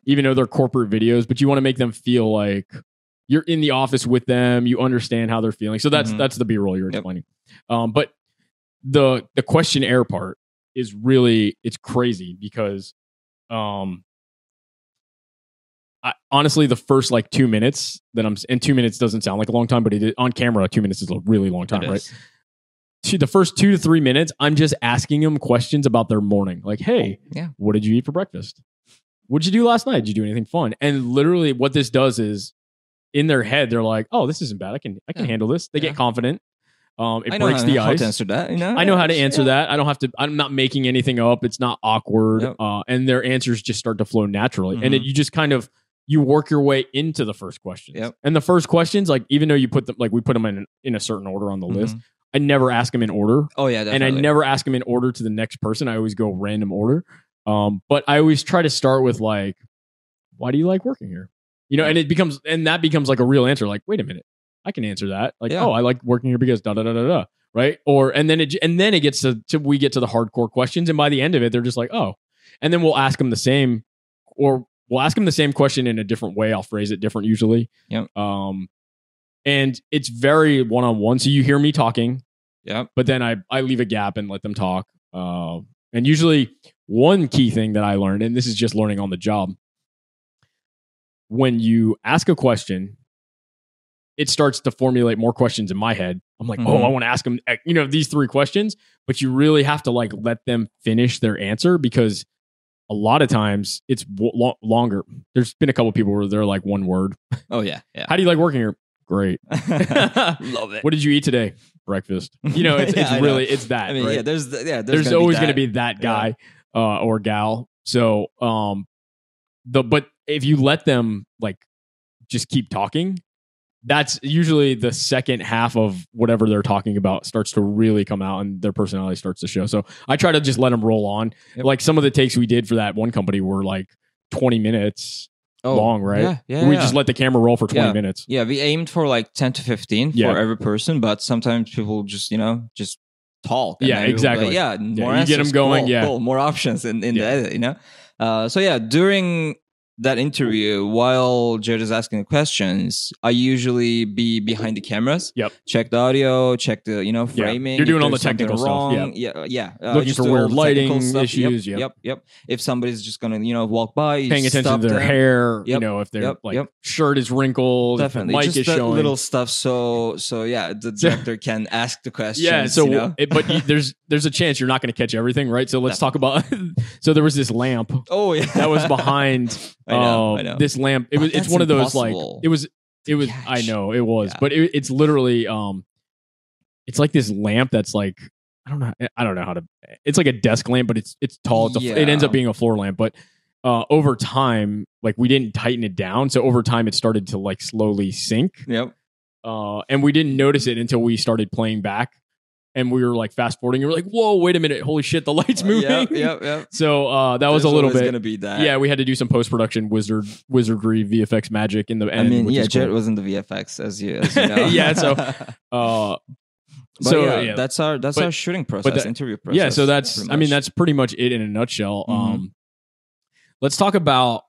even though they're corporate videos but you want to make them feel like you're in the office with them you understand how they're feeling so that's Mhm. that's the b-roll you're Yep. explaining um but the the questionnaire part is really it's crazy because um I, honestly, the first like two minutes that I'm, and two minutes doesn't sound like a long time, but it is, on camera, two minutes is a really long time, right? the first two to three minutes, I'm just asking them questions about their morning. Like, hey, Yeah. what did you eat for breakfast? What did you do last night? Did you do anything fun? And literally, what this does is, in their head, they're like, "Oh, this isn't bad. I can, I can Yeah. handle this." They Yeah. get confident. Um, it I know breaks how, the how ice. to answer that. You know, I know how to answer yeah. that. I don't have to. I'm not making anything up. It's not awkward, Yep. uh, and their answers just start to flow naturally. And Mhm. it, you just kind of you work your way into the first questions. Yep. And the first questions, like even though you put them, like we put them in in a certain order on the list, Mhm. I never ask them in order, Oh yeah, and. I never ask them in order to the next person. I always go random order. Um, but I always try to start with like, why do you like working here? You know, and it becomes and that becomes like a real answer. Like, wait a minute, I can answer that. Like, Yeah. oh, I like working here because da da da da da. Right. Or and then it and then it gets to, to we get to the hardcore questions, and by the end of it, they're just like, oh, and then we'll ask them the same, or we'll ask them the same question in a different way. I'll phrase it different usually. Yep. Um, and it's very one on one. So you hear me talking, Yep. but then I I leave a gap and let them talk. Uh, and usually one key thing that I learned, and this is just learning on the job, when you ask a question, it starts to formulate more questions in my head. I'm like, oh, Mhm. I want to ask them, eh, you know, these three questions, but you really have to like let them finish their answer because a lot of times it's w- lo- longer. There's been a couple people where they're like one word. Oh yeah. Yeah. How do you like working here? Great. <laughs> <laughs> Love it. What did you eat today? Breakfast. You know, it's, <laughs> Yeah, it's I know. really it's that. I mean, right? yeah. There's the- yeah. There's, there's, gonna always going to be that guy uh, or gal. So, um, the but if you let them like just keep talking, that's usually the second half of whatever they're talking about starts to really come out and their personality starts to show. So I try to just let them roll on. Yep. Like some of the takes we did for that one company were like 20 minutes Oh, long, right? Yeah. Yeah. we yeah. just let the camera roll for 20 Yeah. minutes. Yeah, we aimed for like 10 to 15 Yeah. for every person, but sometimes people just, you know, just talk. and Yeah, then we'll be exactly. like, yeah, more you get 'em answers. going, Cool, yeah. cool. more options in, in Yeah. the edit, you know? Uh, so, yeah, during that interview, while Jared is asking the questions, I usually be behind the cameras. Yep. Check the audio, check the, you know, Yeah. framing. You're doing all the technical stuff, yeah. Yeah. Yeah. Uh, Looking for weird lighting stuff. issues, Yep. yep. Yep. Yep. If somebody's just going to, you know, walk by, Paying attention to their them. hair, you know, if their yep, like yep. shirt is wrinkled, Definitely, mic just is showing. little stuff. So, so yeah, the director can ask the questions. yeah, so you know? it, but you, there's there's a chance you're not going to catch everything, right? So let's talk about. <laughs> so there was this lamp oh yeah, that was behind <laughs> I know, uh, I know. this lamp. It But was it's that's one of those impossible like it was it was I know it was, Yeah. but it, it's literally um, it's like this lamp that's like I don't know I don't know how to. It's like a desk lamp, but it's it's tall. It's a, It ends up being a floor lamp, but. Uh, over time, like we didn't tighten it down, so over time it started to like slowly sink. Yep. uh, and we didn't notice it until we started playing back, and we were like fast forwarding. And we're like, "Whoa, wait a minute! Holy shit, the lights moving!" Yep. Yep. Yep. <laughs> So uh, that was a little bit. gonna be that. Yeah, we had to do some post production wizard wizardry VFX magic in the end. I mean, yeah, Jared cool. was in the VFX as you, as you <laughs> know. Yeah, so, <laughs> Uh, But so yeah, yeah, that's our that's But- our shooting process, that- interview process. yeah. So that's I mean that's pretty much it in a nutshell. Mhm. Um, let's talk about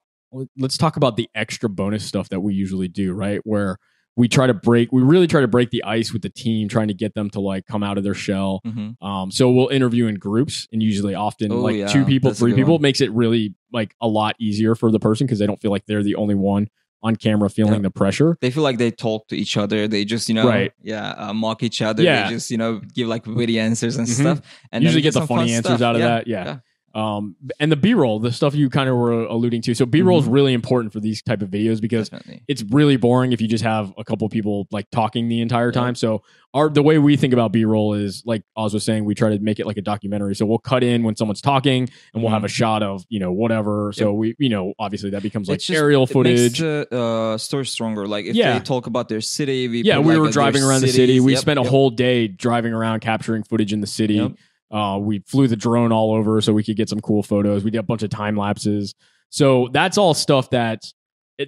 let's talk about the extra bonus stuff that we usually do, right? Where we try to break, we really try to break the ice with the team, trying to get them to like come out of their shell. Mhm. Um, so we'll interview in groups, and usually often Oh, like yeah. two people, That's three people makes it really like a lot easier for the person because they don't feel like they're the only one on camera feeling Yeah. the pressure. They feel like they talk to each other. They just, you know, Right. yeah, uh, mock each other. Yeah. They just, you know, give like witty answers and Mhm. stuff. And usually get the funny answers stuff. out of Yeah, that. Yeah. Um, and the B roll, the stuff you kind of were alluding to. So B roll is really important for these type of videos because Definitely. it's really boring if you just have a couple people like talking the entire Yeah. time. So our the way we think about B roll is like Oz was saying, we try to make it like a documentary. So we'll cut in when someone's talking and we'll have a shot of, you know, whatever. So we, you know, obviously that becomes like just- aerial footage. the uh, story stronger. Like if Yeah. they talk about their city, we yeah, we like, were driving around the city. We Yep, spent a yep. whole day driving around capturing footage in the city. Uh, we flew the drone all over so we could get some cool photos. We did a bunch of time lapses. So that's all stuff that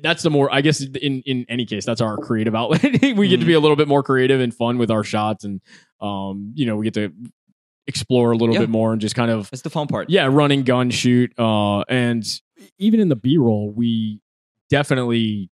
that's the more I guess in in any case that's our creative outlet. <laughs> we get to Mm-hmm. be a little bit more creative and fun with our shots, and um, you know, we get to explore a little Yeah. bit more and just kind of That's the fun part. yeah, running gun shoot. Uh, and even in the B roll, we definitely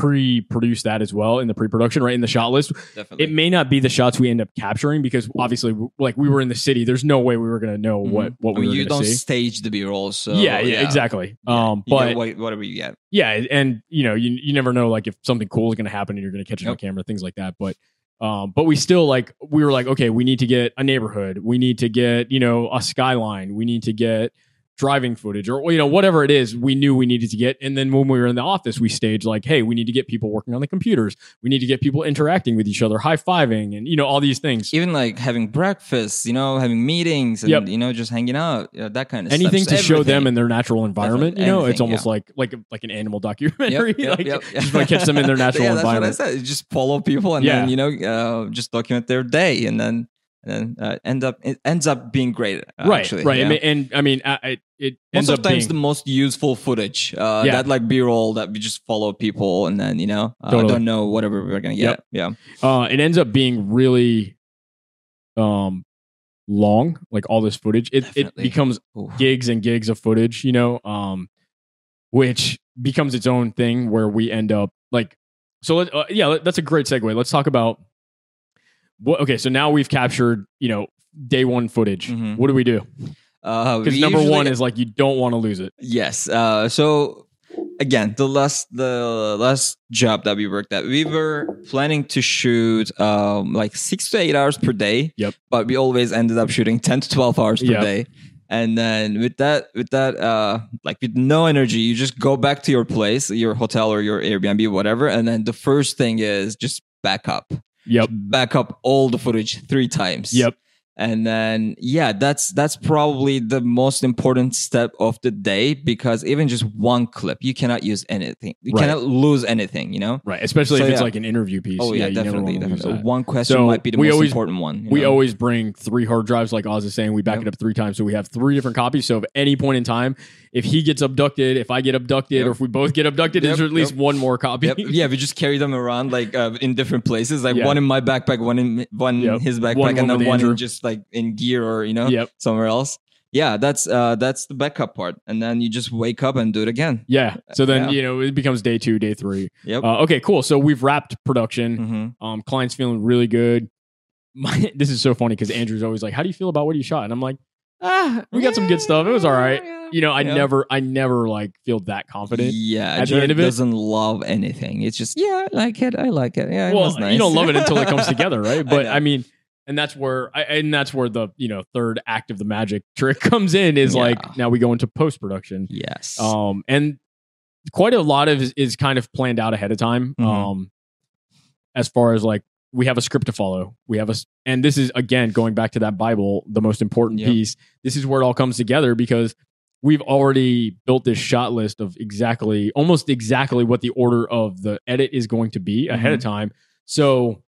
pre-produce that as well in the pre-production, right in the shot list. definitely. It may not be the shots we end up capturing because obviously, like we were in the city, there's no way we were going to know what what Mm-hmm. I we mean, were you don't see. stage the B-roll, so yeah, yeah, exactly. Yeah, Um, but what- whatever you get. yeah, and you know, you you never know like if something cool is going to happen and you're going to catch it on camera, things like that. But um, but we still like we were like, okay, we need to get a neighborhood, we need to get you know a skyline, we need to get driving footage or you know whatever it is we knew we needed to get and then when we were in the office we staged like hey we need to get people working on the computers we need to get people interacting with each other high-fiving and you know all these things Even like having breakfast, you know, having meetings, and Yep. you know, just hanging out, yeah, that kind of stuff. anything stuff. to show them in their natural environment you know it's almost yeah. like like like an animal documentary <laughs> Yep, like, yep, just want to catch them in their <laughs> natural yeah, that's environment what I said. Just follow people and Yeah. then you know uh, just document their day and then and then uh, end up it ends up being great. uh, right actually, right yeah. I mean, and i mean I, I, it ends most of times being the most useful footage uh, Yeah. that like b-roll that we just follow people and then you know uh, Totally. don't know whatever we're gonna get Yep. yeah uh, it ends up being really um long like all this footage it, it becomes Ooh. gigs and gigs of footage you know um which becomes its own thing where we end up like so let, uh, yeah that's a great segue let's talk about what okay so now we've captured you know day one footage Mhm. what do we do uh, because we number usually- one is like you don't want to lose it Yes. Uh, so again, the last the last job that we worked at, we were planning to shoot um, like six to eight hours per day. Yep. But we always ended up shooting ten to twelve hours per Yep. day. And then with that, with that, uh, like with no energy, you just go back to your place, your hotel or your Airbnb, whatever. And then the first thing is just back up, yep. back up all the footage three times. Yep and then yeah that's that's probably the most important step of the day because even just one clip you cannot use anything you Right. cannot lose anything you know right especially So, if it's yeah. like an interview piece oh yeah, never definitely, definitely. one question So, might be the we most always- important one we know? always bring three hard drives, like Oz is saying. We back Yep. it up three times, so we have three different copies. So, at any point in time, if he gets abducted, if I get abducted, Yep. or if we both get abducted, Yep, there's at least one more copy. Yeah we just carry them around like uh, in different places like Yeah. one in my backpack one in one in his backpack one and then one in just like in gear or you know Yep. somewhere else yeah that's uh that's the backup part and then you just wake up and do it again Yeah. So then Yeah. you know it becomes day two, day three. yep Uh, okay, cool. So we've wrapped production. Mhm. Um, client's feeling really good. My, <laughs> this is so funny because Andrew's always like, "How do you feel about what you shot?" And I'm like, "Ah, we got some good stuff. It was all right." You know, I Yeah. never, I never like feel that confident. Yeah, at the end of it- doesn't love anything. It's just yeah, I like it. I like it. Yeah, it well, was nice. you don't love it until it comes <laughs> together, right? But know. I, mean, and that's where, I, and that's where the you know third act of the magic trick <laughs> comes in. Is Yeah. like now we go into post production, yes. um, and quite a lot of is, is kind of planned out ahead of time. Mhm. Um, as far as like we have a script to follow, we have a, and this is again going back to that Bible, the most important Yep. piece. This is where it all comes together because we've already built this shot list of exactly almost exactly what the order of the edit is going to be ahead of time so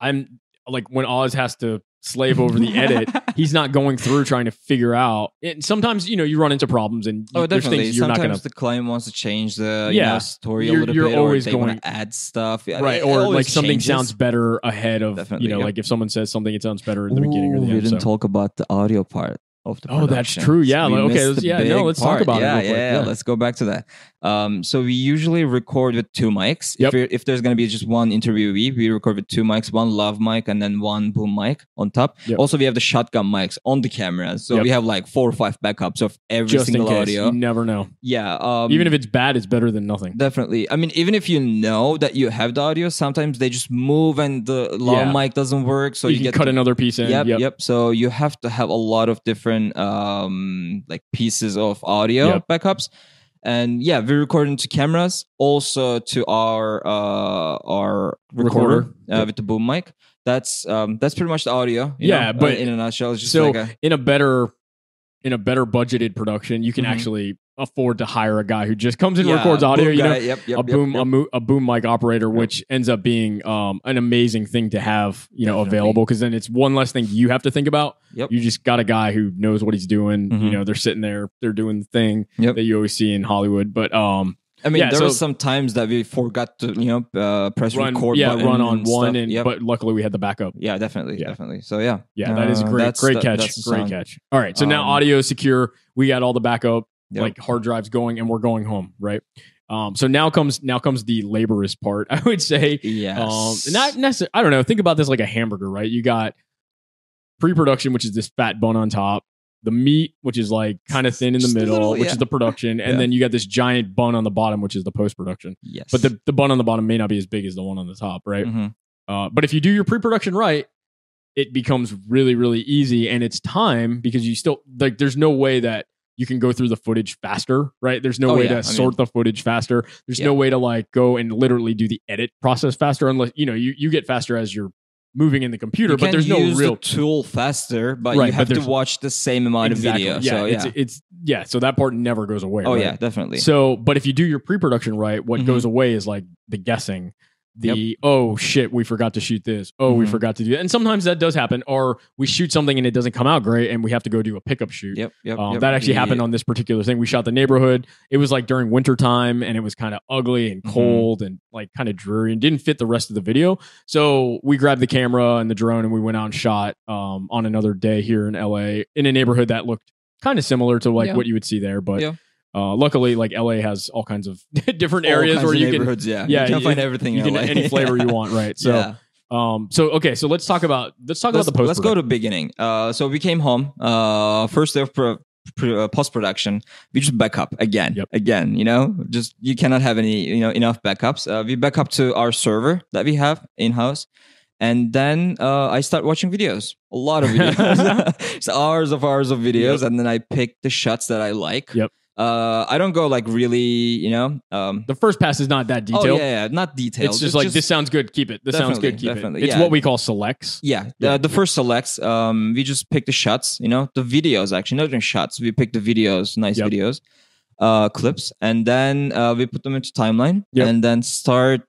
i'm like when oz has to slave over the edit <laughs> he's not going through trying to figure out and sometimes you know you run into problems and you, Oh, there's definitely. things you're not Sometimes gonna the client wants to change the you Yeah. know, story You're- a little you're bit, always or they want going- to add stuff, right or like something changes. sounds better ahead of Definitely, you know yeah. like if someone says something it sounds better in the beginning or Ooh, the we end didn't so. talk about the audio part of the Oh, that's true. Yeah, We like, okay, let's- yeah, no, let's talk part. about it yeah, real. Yeah, Yeah. let's go back to that. Um, so we usually record with two mics. Yep. If, if there's going to be just one interviewee, we record with two mics, one lav mic and then one boom mic on top. Yep. Also, we have the shotgun mics on the cameras. So Yep. we have like four or five backups of every Just in single case. audio. You never know. Yeah. Um, Even if it's bad, it's better than nothing. Definitely. I mean, even if you know that you have the audio, sometimes they just move and the lav Yeah. mic doesn't work. So you, you, can get cut to- another piece in. Yep, Yep. So you have to have a lot of different um like pieces of audio backups. And yeah, we're recording to cameras, also to our uh our recorder, Recorder. Uh, with the boom mic. That's um that's pretty much the audio. you Yeah, know, but- uh, in a nutshell, it's just So like a in a better in a better budgeted production, you can Mhm. actually afford to hire a guy who just comes and yeah, records audio. You know, yep, yep, a boom yep. A, mo- a boom mic operator, which ends up being um, an amazing thing to have, you know, Definitely. available because then it's one less thing you have to think about. Yep. You just got a guy who knows what he's doing. You Mhm. know, they're sitting there, they're doing the thing that you always see in Hollywood. But um, I mean, yeah, there so- was some times that we forgot to, you know, uh, press run, record yeah, run on one, and Yep. but luckily we had the backup. yeah, definitely, Yeah. definitely. So yeah, Yeah, that is a Uh, great, great catch. Great sound. catch. All right, so now Um, audio is secure. We got all the backup, Yep. like hard drives going, and we're going home. Right. Um, so now comes now comes the laborious part. <laughs> I would say yes, Um, not necessarily. I don't know. Think about this like a hamburger, right? You got pre-production, which is this fat bun on top. The meat, which is like kind of thin in the Just middle, little, which yeah. is the production, and Yeah. then you got this giant bun on the bottom, which is the post-production. yes, But the the bun on the bottom may not be as big as the one on the top, right? Mhm. Uh, but if you do your pre-production right, it becomes really really easy, and it's time because you still like. There's no way that you can go through the footage faster, right? There's no Oh, way yeah, to I mean- sort the footage faster. There's Yeah. no way to like go and literally do the edit process faster unless you know you, you get faster as you're moving in the computer, You but there's no real the tool faster, but Right, you but have to watch the same amount exactly. of Yeah, video. so it's yeah, it's yeah. So that part never goes away. oh right? yeah, definitely. So, but if you do your pre-production right, what Mhm. goes away is like the guessing. The oh shit, we forgot to shoot this. Oh, we Mhm. forgot to do that. And sometimes that does happen. Or we shoot something and it doesn't come out great, and we have to go do a pickup shoot. yep, yep, Um, yep. That actually The- happened on this particular thing. We shot the neighborhood. It was like during winter time and it was kind of ugly and Mhm. cold and like kind of dreary and didn't fit the rest of the video. So we grabbed the camera and the drone and we went out and shot um, on another day here in LA in a neighborhood that looked kind of similar to like Yeah. what you would see there. But Yeah. Uh, luckily, like LA has all kinds of <laughs> different all areas where you can yeah, yeah, you can find everything. you can LA. any flavor you want, right? <laughs> So yeah. um, so okay, so let's talk about let's talk let's, about the post. let's go to beginning. Uh, so we came home. Uh, first day of pro, pro, uh, post production, we just back up again, Yep. again. You know, just you cannot have any you know enough backups. Uh, we back up to our server that we have in house. And then uh, I start watching videos, a lot of <laughs> videos, it's hours of hours of videos, and then I pick the shots that I like. Yep. Uh, I don't go like really, you know, um, the first pass is not that oh detailed. yeah, yeah, not detailed. It's just like this sounds good, keep it. This sounds good, keep definitely, it. It's yeah. what we call selects. Yeah, Yeah. The, the first selects, um, we just pick the shots, you know, the videos actually, not even shots. We pick the videos, nice Yep. videos, uh, clips, and then uh, we put them into timeline, Yep. and then start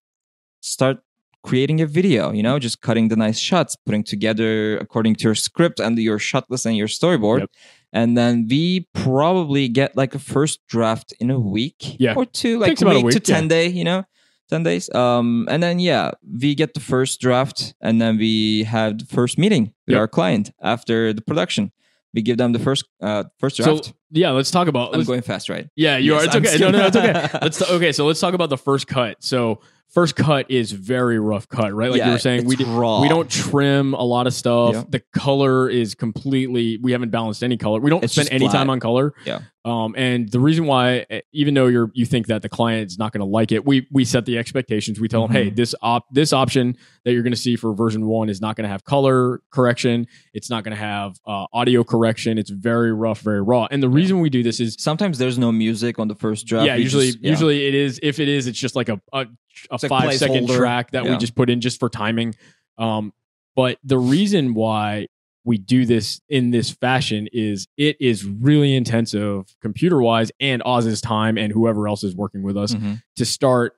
start creating a video. You know, just cutting the nice shots, putting together according to your script and your shot list and your storyboard. Yep. And then we probably get like a first draft in a week Yeah. or two, like Takes a week, to week, yeah. 10 day, you know, 10 days. Um, and then, yeah, we get the first draft and then we have the first meeting with Yep. our client after the production. We give them the first, uh, first draft. So yeah, let's talk about. I'm let's- going fast, right? yeah, you Yes, are. It's okay. No, no, no, it's okay. <laughs> Let's okay. So let's talk about the first cut. So first cut is very rough cut, right? Like you were saying, we it's raw. we don't trim a lot of stuff. Yeah. The color is completely. We haven't balanced any color. We don't It's spend any flat. time on color. Yeah. Um, and the reason why, even though you're you think that the client is not going to like it, we we set the expectations. We tell them, hey, this op this option that you're going to see for version one is not going to have color correction. It's not going to have uh, audio correction. It's very rough, very raw. And the reason we do this is Sometimes there's no music on the first draft. yeah, usually just- yeah. usually it is. If it is, it's just like a a, a It's five second placeholder. track that we just put in just for timing. Um, but the reason why we do this in this fashion is it is really intensive computer wise and Oz's time and whoever else is working with us Mhm. to start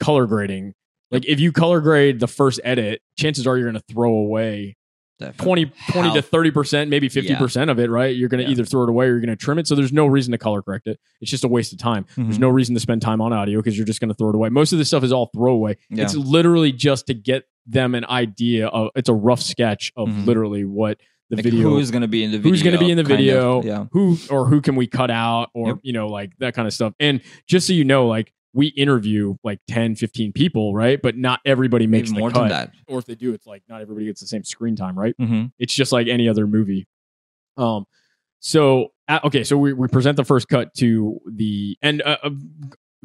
color grading. Like if you color grade the first edit, chances are you're going to throw away Definitely. 20, 20 to 30%, maybe 50% of it, right? You're going to Yeah. either throw it away or you're going to trim it. So there's no reason to color correct it. It's just a waste of time. There's Mhm. no reason to spend time on audio because you're just going to throw it away. Most of this stuff is all throwaway. Yeah. It's literally just to get them an idea of it's a rough sketch of Mhm. literally what the like video who's gonna be in the video? who's going to be in the kind of, video yeah. who or who can we cut out or Yep. you know like that kind of stuff and just so you know like we interview like 10 15 people right but not everybody makes Maybe the more cut than that. or if they do it's like not everybody gets the same screen time right hmm it's just like any other movie um so okay so we, we present the first cut to the and uh, uh,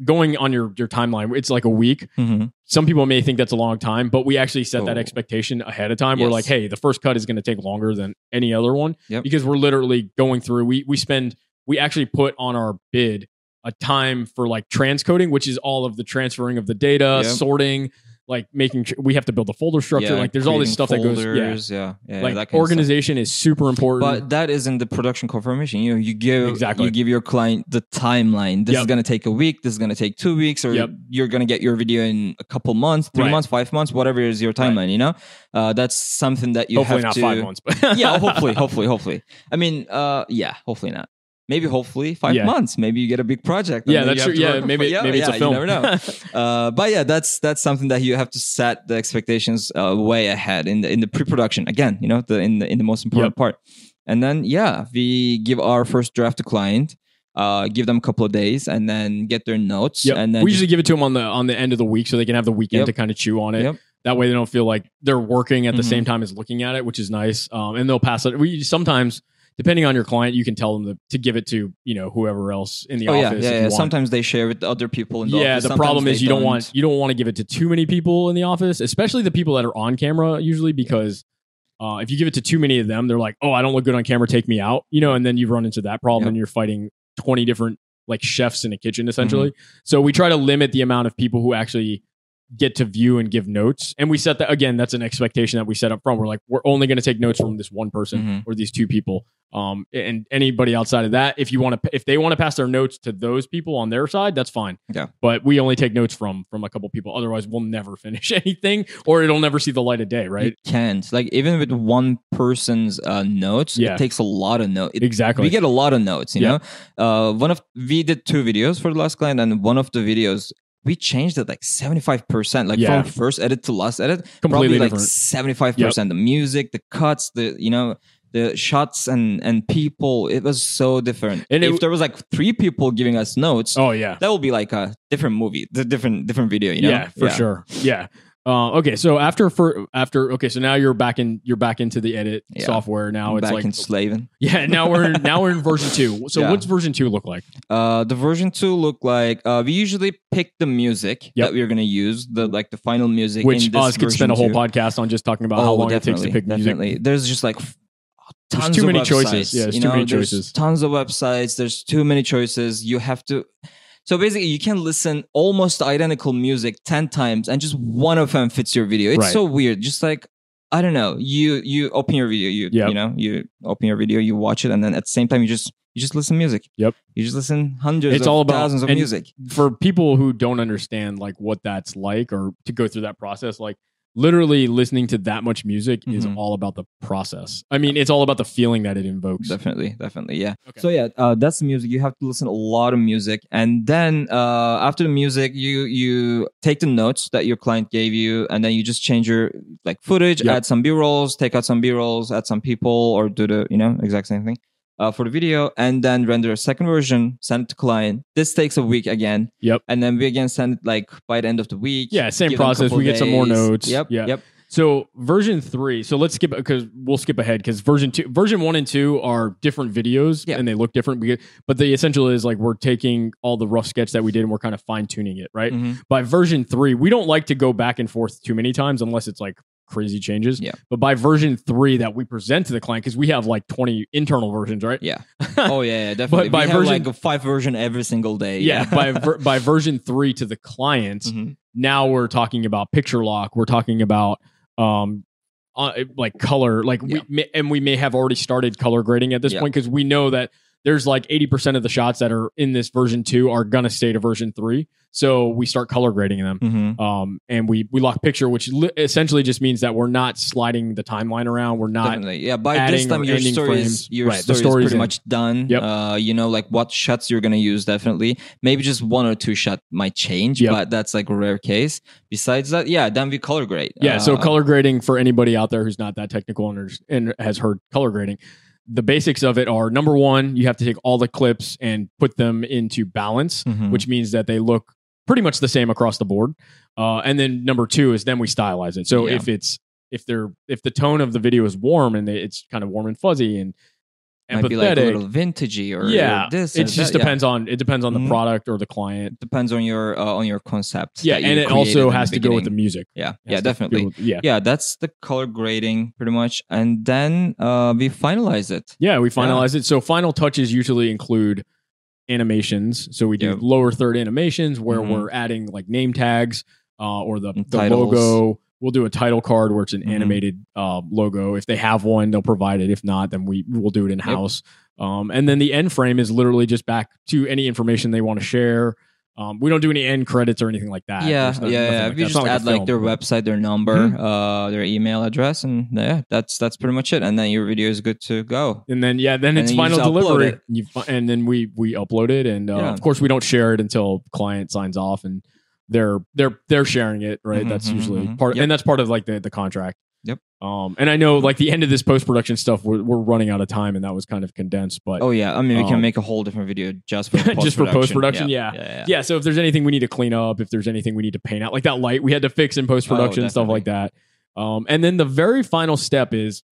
going on your your timeline it's like a week hmm some people may think that's a long time, but we actually set that Oh. expectation ahead of time. We're like, hey, the first cut is going to take longer than any other one Yep. because we're literally going through. We we spend we actually put on our bid a time for like transcoding, which is all of the transferring of the data, Yep. sorting, like making sure we have to build a folder structure. like there's all this stuff that goes. Yeah, yeah, yeah, like that kind of stuff. organization is super important. But that isn't the production confirmation. You know, you give Exactly. you give your client the timeline. This is gonna take a week. This is gonna take two weeks, or Yep. you're gonna get your video in a couple months, three Right. months, five months, whatever is your timeline. You know, uh, that's something that you hopefully have not to. five months, but <laughs> yeah, hopefully, <laughs> hopefully, hopefully. I mean, uh, yeah, hopefully not. Maybe, hopefully, five Yeah. months. Maybe you get a big project. Yeah, that's true. Yeah, maybe yeah, maybe it's yeah, a film. You never know. <laughs> uh, but yeah, that's that's something that you have to set the expectations uh, way ahead in the in the pre-production. Again, you know, the in the in the most important Yep. part. And then yeah, we give our first draft to client. Uh, give them a couple of days and then get their notes. Yep. And then we usually give it to them on the on the end of the week so they can have the weekend Yep. to kind of chew on it. Yep. That way they don't feel like they're working at the Mhm. same time as looking at it, which is nice. Um, and they'll pass it. We sometimes, depending on your client, you can tell them to, to give it to you know whoever else in the oh office. yeah, if yeah. Sometimes they share with other people in the yeah, office. the Sometimes problem is you don't want you don't want to give it to too many people in the office, especially the people that are on camera usually because. Uh, if you give it to too many of them, they're like, "Oh, I don't look good on camera. Take me out," you know, and then you run into that problem, Yep. and you're fighting twenty different like chefs in a kitchen Mm-hmm. essentially. So we try to limit the amount of people who actually get to view and give notes, and we set that again. That's an expectation that we set up front. We're like, we're only going to take notes from this one person Mhm. or these two people. Um, and anybody outside of that, if you want to, if they want to pass their notes to those people on their side, that's fine. Yeah. But we only take notes from from a couple people. Otherwise, we'll never <laughs> finish anything, or it'll never see the light of day. Right? You can't. Like even with one person's uh, notes, Yeah. it takes a lot of notes. exactly. We get a lot of notes, you Yeah. know. Uh, one of we did two videos for the last client, and one of the videos we changed it like seventy five percent, like Yeah. from first edit to last edit, Completely probably like different. seventy five percent. The music, the cuts, the you know. The shots and and people, it was so different. And if it- there was like three people giving us notes, oh yeah. that would be like a different movie, the different different video. You know? Yeah, for sure. Yeah. Uh, okay, so after for after okay, so now you're back in you're back into the edit Yeah. software. Now I'm it's back like in slaving. <laughs> yeah. Now we're <laughs> now we're in version two. So Yeah. what's version two look like? Uh, the version two look like uh, we usually pick the music Yep. that we're gonna use, the like the final music. Which in this us could spend a whole two. podcast on just talking about how Oh, long it takes to pick music. Definitely, there's just like f- There's tons too of many websites, choices. Yeah, there's you too know, many there's choices. Tons of websites. There's too many choices. You have to. So basically, you can listen almost identical music ten times, and just one of them fits your video. It's Right. so weird. Just like I don't know. You you open your video. You Yep. you know you open your video. You watch it, and then at the same time, you just you just listen music. Yep. You just listen hundreds. It's of all about- thousands of and- music. For people who don't understand like what that's like or to go through that process, like literally listening to that much music is Mhm. all about the process. I mean, it's all about the feeling that it invokes. Definitely, definitely, yeah. Okay. So yeah, uh, that's the music. You have to listen to a lot of music, and then uh, after the music, you you take the notes that your client gave you, and then you just change your like footage, Yep. add some B rolls, take out some B rolls, add some people, or do the you know exact same thing uh, for the video, and then render a second version, send it to client. This takes a week again. Yep. And then we again send it like by the end of the week. Yeah, same give them a process. We get some more days. notes. Yep. Yeah. Yep. So version three. So let's skip because we'll skip ahead because version two, version one and two are different videos Yeah. and they look different. Get, but the essential is like we're taking all the rough sketch that we did and we're kind of fine tuning it. Right. Mhm. By version three, we don't like to go back and forth too many times unless it's like crazy changes. Yeah. But by version three that we present to the client, because we have like twenty internal versions, right? Yeah. <laughs> Oh yeah, yeah definitely. by we have version- like a five version every single day. yeah. by ver- <laughs> by version three to the client, Mhm. now we're talking about picture lock we're talking about um uh, like color like Yeah. we may, and we may have already started color grading at this Yeah. point because we know that there's like 80% of the shots that are in this version two are gonna stay to version three. So we start color grading them. Mhm. Um, and we we lock picture, which li- essentially just means that we're not sliding the timeline around. We're not Definitely. Yeah. By this time, your story is your Right, the story is pretty in. much done. Yep. Uh, you know, like what shots you're gonna use. Definitely. Maybe just one or two shot might change, Yep. but that's like a rare case. Besides that, yeah, then we color grade. Yeah. so Uh, color grading for anybody out there who's not that technical and, and has heard color grading, the basics of it are number one, you have to take all the clips and put them into balance, mhm. which means that they look pretty much the same across the board. Uh, and then number two is then we stylize it. So Yeah. if it's if they're if the tone of the video is warm and it's kind of warm and fuzzy and might be like a little vintagey or yeah, this. it just that, yeah. depends on it depends on the Mhm. product or the client. depends on your uh, on your concept. Yeah, and it also has to go with the music. Yeah, yeah, has to go definitely. with- yeah. Yeah, that's the color grading pretty much, and then uh, we finalize it. Yeah, we finalize it. So final touches usually include animations. So we do Yep. lower third animations where Mhm. we're adding like name tags uh, or the, the logo. We'll do a title card where it's an Mhm. animated uh, logo. If they have one, they'll provide it. If not, then we will do it in house. Um, and then the end frame is literally just back to any information they want to share. Um, we don't do any end credits or anything like that. yeah, no- yeah, yeah. like If you just not add like their website, their number, Mhm. uh, their email address, and yeah, that's that's pretty much it. And then your video is good to go. and then yeah, then And it's then final delivery. it. And, you, and then we we upload it, and uh, Yeah. of course we don't share it until client signs off, and they're they're they're sharing it, right? Mhm, that's mhm, usually mhm. part, Yep. and that's part of like the the contract. Yep. Um, and I know like the end of this post production stuff, we're we're running out of time, and that was kind of condensed, but Oh yeah, I mean we can Um, make a whole different video just <laughs> for Just for post-production, Yeah, yeah. yeah, yeah. yeah. So if there's anything we need to clean up, if there's anything we need to paint out, like that light we had to fix in post production, Oh, stuff like that. Um, and then the very final step is,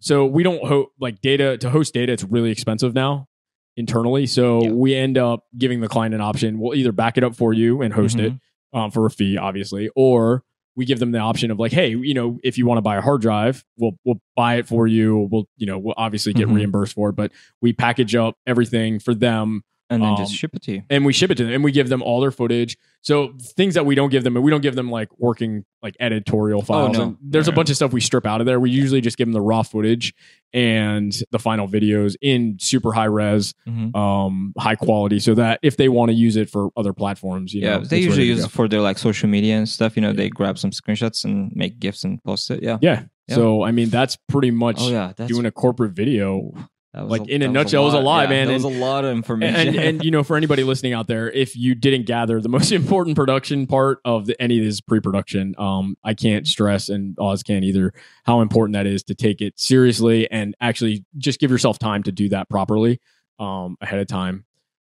so we don't ho- like data to host data. It's really expensive now internally, so Yeah. we end up giving the client an option. We'll either back it up for you and host it Mm-hmm. um, for a fee, obviously, or we give them the option of like, hey, you know, if you want to buy a hard drive, we'll we'll buy it for you. We'll you know we'll obviously get Mhm. reimbursed for it, but we package up everything for them and then Um, just ship it to you. and we ship it to them and we give them all their footage. So things that we don't give them, we don't give them like working like editorial files. Oh, no. There's a bunch of stuff we strip out of there. We usually just give them the raw footage and the final videos in super high res, Mhm. um, high quality, so that if they want to use it for other platforms, you Yeah, know, they usually use it for their like social media and stuff. You know, Yeah. they grab some screenshots and make gifs and post it. Yeah. Yeah. Yeah. So I mean, that's pretty much Oh yeah, that's doing a corporate video. Like, in a nutshell, it was a lot, Yeah, man, That was a lot of information. and, and you know for anybody listening out there if you didn't gather the most <laughs> important production part of the, any of this pre-production um i can't stress and oz can't either how important that is to take it seriously and actually just give yourself time to do that properly um ahead of time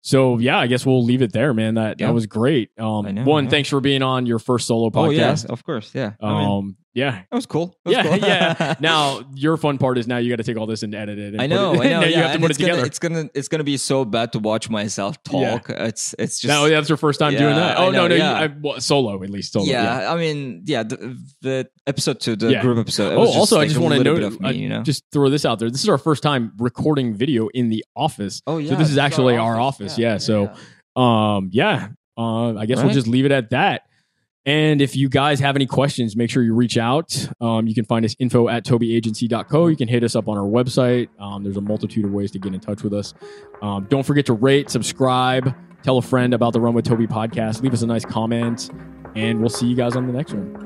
so yeah i guess we'll leave it there man that Yeah. that was great um know, one yeah. thanks for being on your first solo podcast. oh yeah, of course, yeah. I mean, um yeah that was cool. That was yeah cool. yeah <laughs> now your fun part is now you got to take all this and edit it and I know, it, <laughs> I know. now yeah, you have to put it it's gonna, together It's gonna, it's gonna be so bad to watch myself Yeah. talk. It's, it's just. now that's your first time doing that. Oh no, know, no, yeah. you, I, well, solo at least solo. yeah, I mean, yeah, the, the episode two, the Yeah. group episode. it Oh, was just also, I just want to note, me, I you know. just throw this out there. This is our first time recording video in the office. oh yeah, so this is actually our office, yeah, so- Um, yeah. Uh, I guess we'll just leave it at that. And if you guys have any questions, make sure you reach out. Um, you can find us info at tobeagency.co. You can hit us up on our website. Um, there's a multitude of ways to get in touch with us. Um, don't forget to rate, subscribe, tell a friend about the Run with Tobe podcast. Leave us a nice comment, and we'll see you guys on the next one.